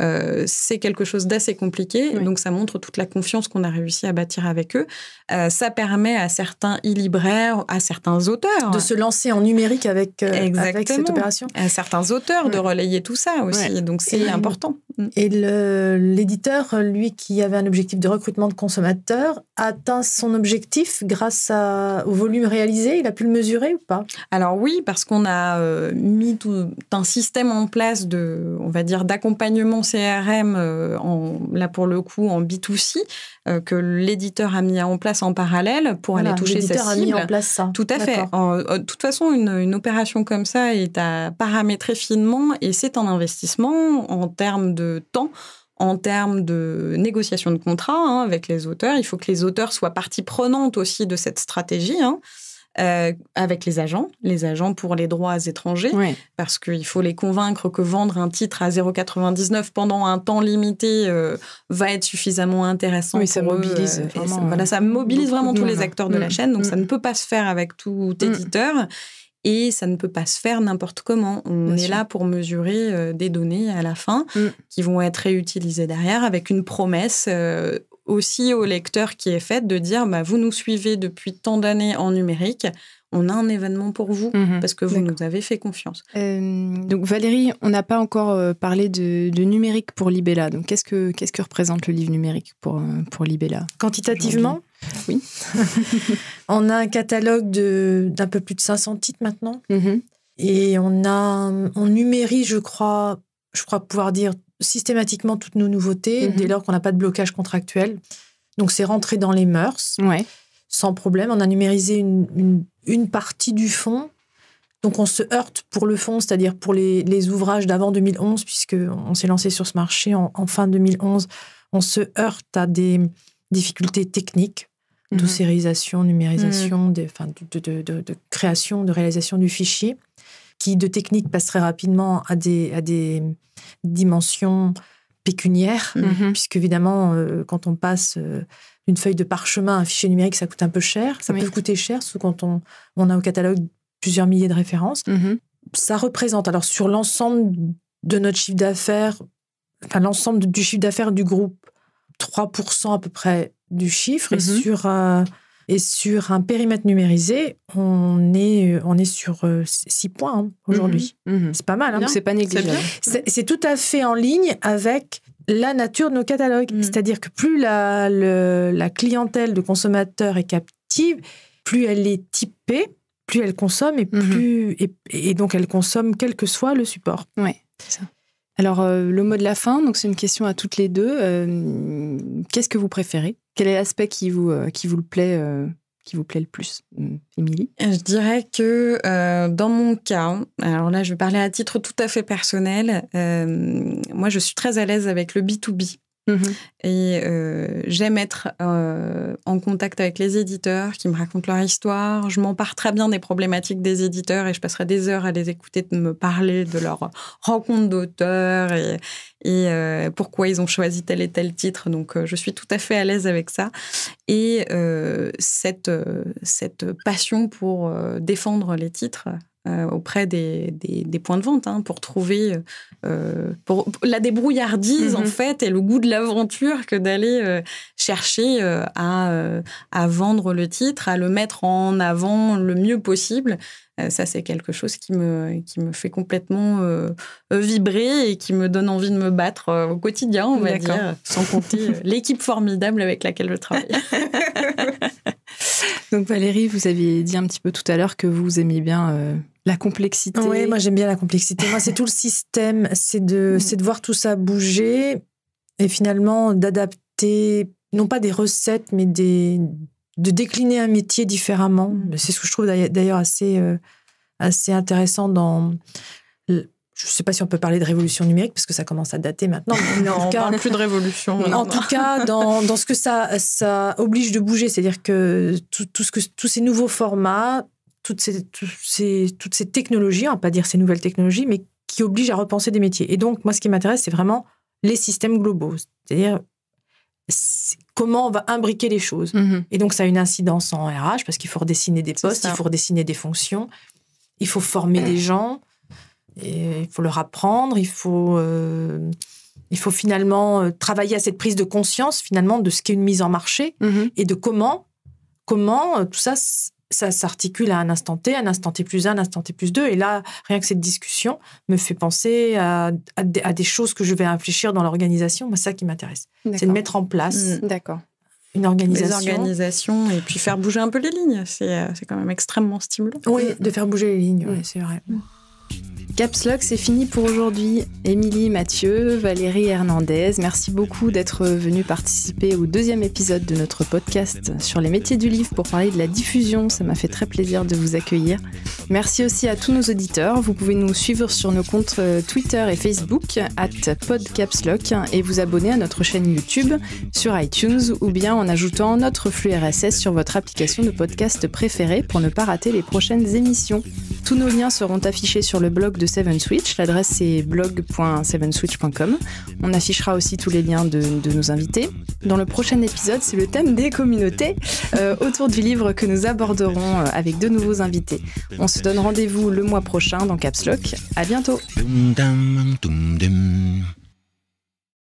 euh, c'est quelque chose d'assez compliqué. Donc, ça montre toute la confiance qu'on a réussi à bâtir avec eux. Euh, ça permet à certains e-libraires, à certains auteurs. De se lancer en numérique avec, euh, avec cette opération. À certains auteurs de relayer tout ça aussi. Donc, c'est important. Mm. Et l'éditeur, lui, qui avait un objectif de recrutement de consommateurs, a atteint son objectif grâce au volume réalisé Il a pu le mesurer ou pas? Alors oui, parce qu'on a mis tout un système en place de, on va dire, d'accompagnement CRM, en, là pour le coup en B2C, que l'éditeur a mis en place en parallèle pour aller toucher sa cible. a mis en place ça. Tout à fait. de toute façon, une, une, opération comme ça est à paramétrer finement et c'est un investissement en termes de temps en termes de négociation de contrat hein, avec les auteurs. Il faut que les auteurs soient partie prenante aussi de cette stratégie. Hein, euh, avec les agents, les agents pour les droits étrangers, parce qu'il faut les convaincre que vendre un titre à 0,99 pendant un temps limité euh, va être suffisamment intéressant. Oui, ça mobilise. ça, voilà, ça mobilise vraiment tous les acteurs de la mm. chaîne, donc ça mm. ne peut pas se faire avec tout mm. éditeur. Et ça ne peut pas se faire n'importe comment. On est là pour mesurer euh, des données à la fin mm. qui vont être réutilisées derrière avec une promesse euh, aussi au lecteur qui est faite de dire bah, vous nous suivez depuis tant d'années en numérique, on a un événement pour vous mhm. parce que vous nous avez fait confiance. Euh, donc Valérie, on n'a pas encore parlé de, numérique pour Libella. Donc qu'est-ce que qu'est-ce que représente le livre numérique pour pour Libella? Quantitativement, oui. (laughs) on a un catalogue d'un peu plus de 500 titres maintenant. Mm-hmm. Et on a, on numérise, je crois, je crois pouvoir dire systématiquement toutes nos nouveautés mm-hmm. dès lors qu'on n'a pas de blocage contractuel. Donc c'est rentré dans les mœurs, ouais. sans problème. On a numérisé une, une, partie du fond. Donc on se heurte pour le fond, c'est-à-dire pour les, les ouvrages d'avant 2011, puisqu'on s'est lancé sur ce marché en, en, fin 2011. On se heurte à des difficultés techniques mhm. sérisation, numérisation, mhm. de, de, création, de réalisation du fichier, qui de technique passerait rapidement à des, à des dimensions pécuniaires, mhm. puisque évidemment, euh, quand on passe euh, une feuille de parchemin à un fichier numérique, ça coûte un peu cher. Ça peut coûter cher, surtout quand on, on a au catalogue plusieurs milliers de références. Ça représente, alors sur l'ensemble de notre chiffre d'affaires, enfin l'ensemble du chiffre d'affaires du groupe, 3% à peu près du chiffre et, mhm. sur, euh, et sur un périmètre numérisé, on est, on est sur 6 euh, points hein, aujourd'hui. Mhm. Mhm. C'est pas mal. Hein. c'est pas négligeable. C'est tout à fait en ligne avec la nature de nos catalogues. C'est-à-dire que plus la, la clientèle de consommateurs est captive, plus elle est typée, plus elle consomme et plus et, et, donc elle consomme quel que soit le support. Oui, c'est ça. Alors, euh, le mot de la fin, donc c'est une question à toutes les deux. Euh, qu'est-ce que vous préférez? Quel est l'aspect qui vous, euh, qui vous le plaît qui vous plaît le plus, Émilie? Je dirais que dans mon cas, alors là je vais parler à titre tout à fait personnel, moi je suis très à l'aise avec le B2B. Mmh et euh, j'aime être euh, en contact avec les éditeurs qui me racontent leur histoire. Je m'empare très bien des problématiques des éditeurs et je passerai des heures à les écouter de me parler de leur rencontre d'auteurs et, et euh, pourquoi ils ont choisi tel et tel titre. Donc je suis tout à fait à l'aise avec ça. Et cette, cette passion pour défendre les titres euh, auprès des, des, points de vente hein, pour trouver euh, pour, la débrouillardise en mhm. fait et le goût de l'aventure que d'aller euh, chercher à, à vendre le titre, à le mettre en avant le mieux possible. ça, c'est quelque chose qui me, qui me fait complètement vibrer et qui me donne envie de me battre au quotidien, on va dire, sans compter l'équipe formidable avec laquelle je travaille. (laughs) Donc Valérie, vous aviez dit un petit peu tout à l'heure que vous aimiez bien la complexité. Oui, moi j'aime bien la complexité. moi, c'est tout le système, c'est de, mm. de voir tout ça bouger et finalement d'adapter, non pas des recettes, mais des, de décliner un métier différemment. Mm. C'est ce que je trouve d'ailleurs assez, euh, assez intéressant dans. Je ne sais pas si on peut parler de révolution numérique parce que ça commence à dater maintenant. non, on ne parle plus de révolution. En tout cas, dans, dans, ce que ça, ça oblige de bouger, c'est-à-dire que, tout, tout ce que tous ces nouveaux formats, toutes ces, toutes ces, technologies, on va pas dire ces nouvelles technologies, mais qui obligent à repenser des métiers. Et donc, moi, ce qui m'intéresse, c'est vraiment les systèmes globaux. C'est-à-dire comment on va imbriquer les choses. Mm-hmm. Et donc, ça a une incidence en RH parce qu'il faut redessiner des postes, il faut redessiner des fonctions, il faut former des gens, et il faut leur apprendre, il faut, euh, il faut finalement euh, travailler à cette prise de conscience finalement de ce qu'est une mise en marché mm-hmm. et de comment, comment euh, tout ça ça s'articule à un instant T, un instant T plus un, un instant T plus deux. Et là, rien que cette discussion me fait penser à, des, choses que je vais réfléchir dans l'organisation. C'est ça qui m'intéresse. C'est de mettre en place mmh, D'accord. une organisation. Les organisations et puis faire bouger un peu les lignes. C'est quand même extrêmement stimulant. Oui, de faire bouger les lignes, c'est vrai. Caps Lock, c'est fini pour aujourd'hui. Émilie, Mathieu, Valérie Hernandez, merci beaucoup d'être venus participer au deuxième épisode de notre podcast sur les métiers du livre pour parler de la diffusion. Ça m'a fait très plaisir de vous accueillir. Merci aussi à tous nos auditeurs. Vous pouvez nous suivre sur nos comptes euh, Twitter et Facebook, at PodCapsLock, et vous abonner à notre chaîne YouTube, sur iTunes, ou bien en ajoutant notre flux RSS sur votre application de podcast préférée pour ne pas rater les prochaines émissions. Tous nos liens seront affichés sur le blog de Seven Switch. L'adresse est blog.sevenswitch.com. On affichera aussi tous les liens de, nos invités. Dans le prochain épisode, c'est le thème des communautés euh, autour du livre que nous aborderons euh, avec de nouveaux invités. On se donne rendez-vous le mois prochain dans Caps Lock. À bientôt.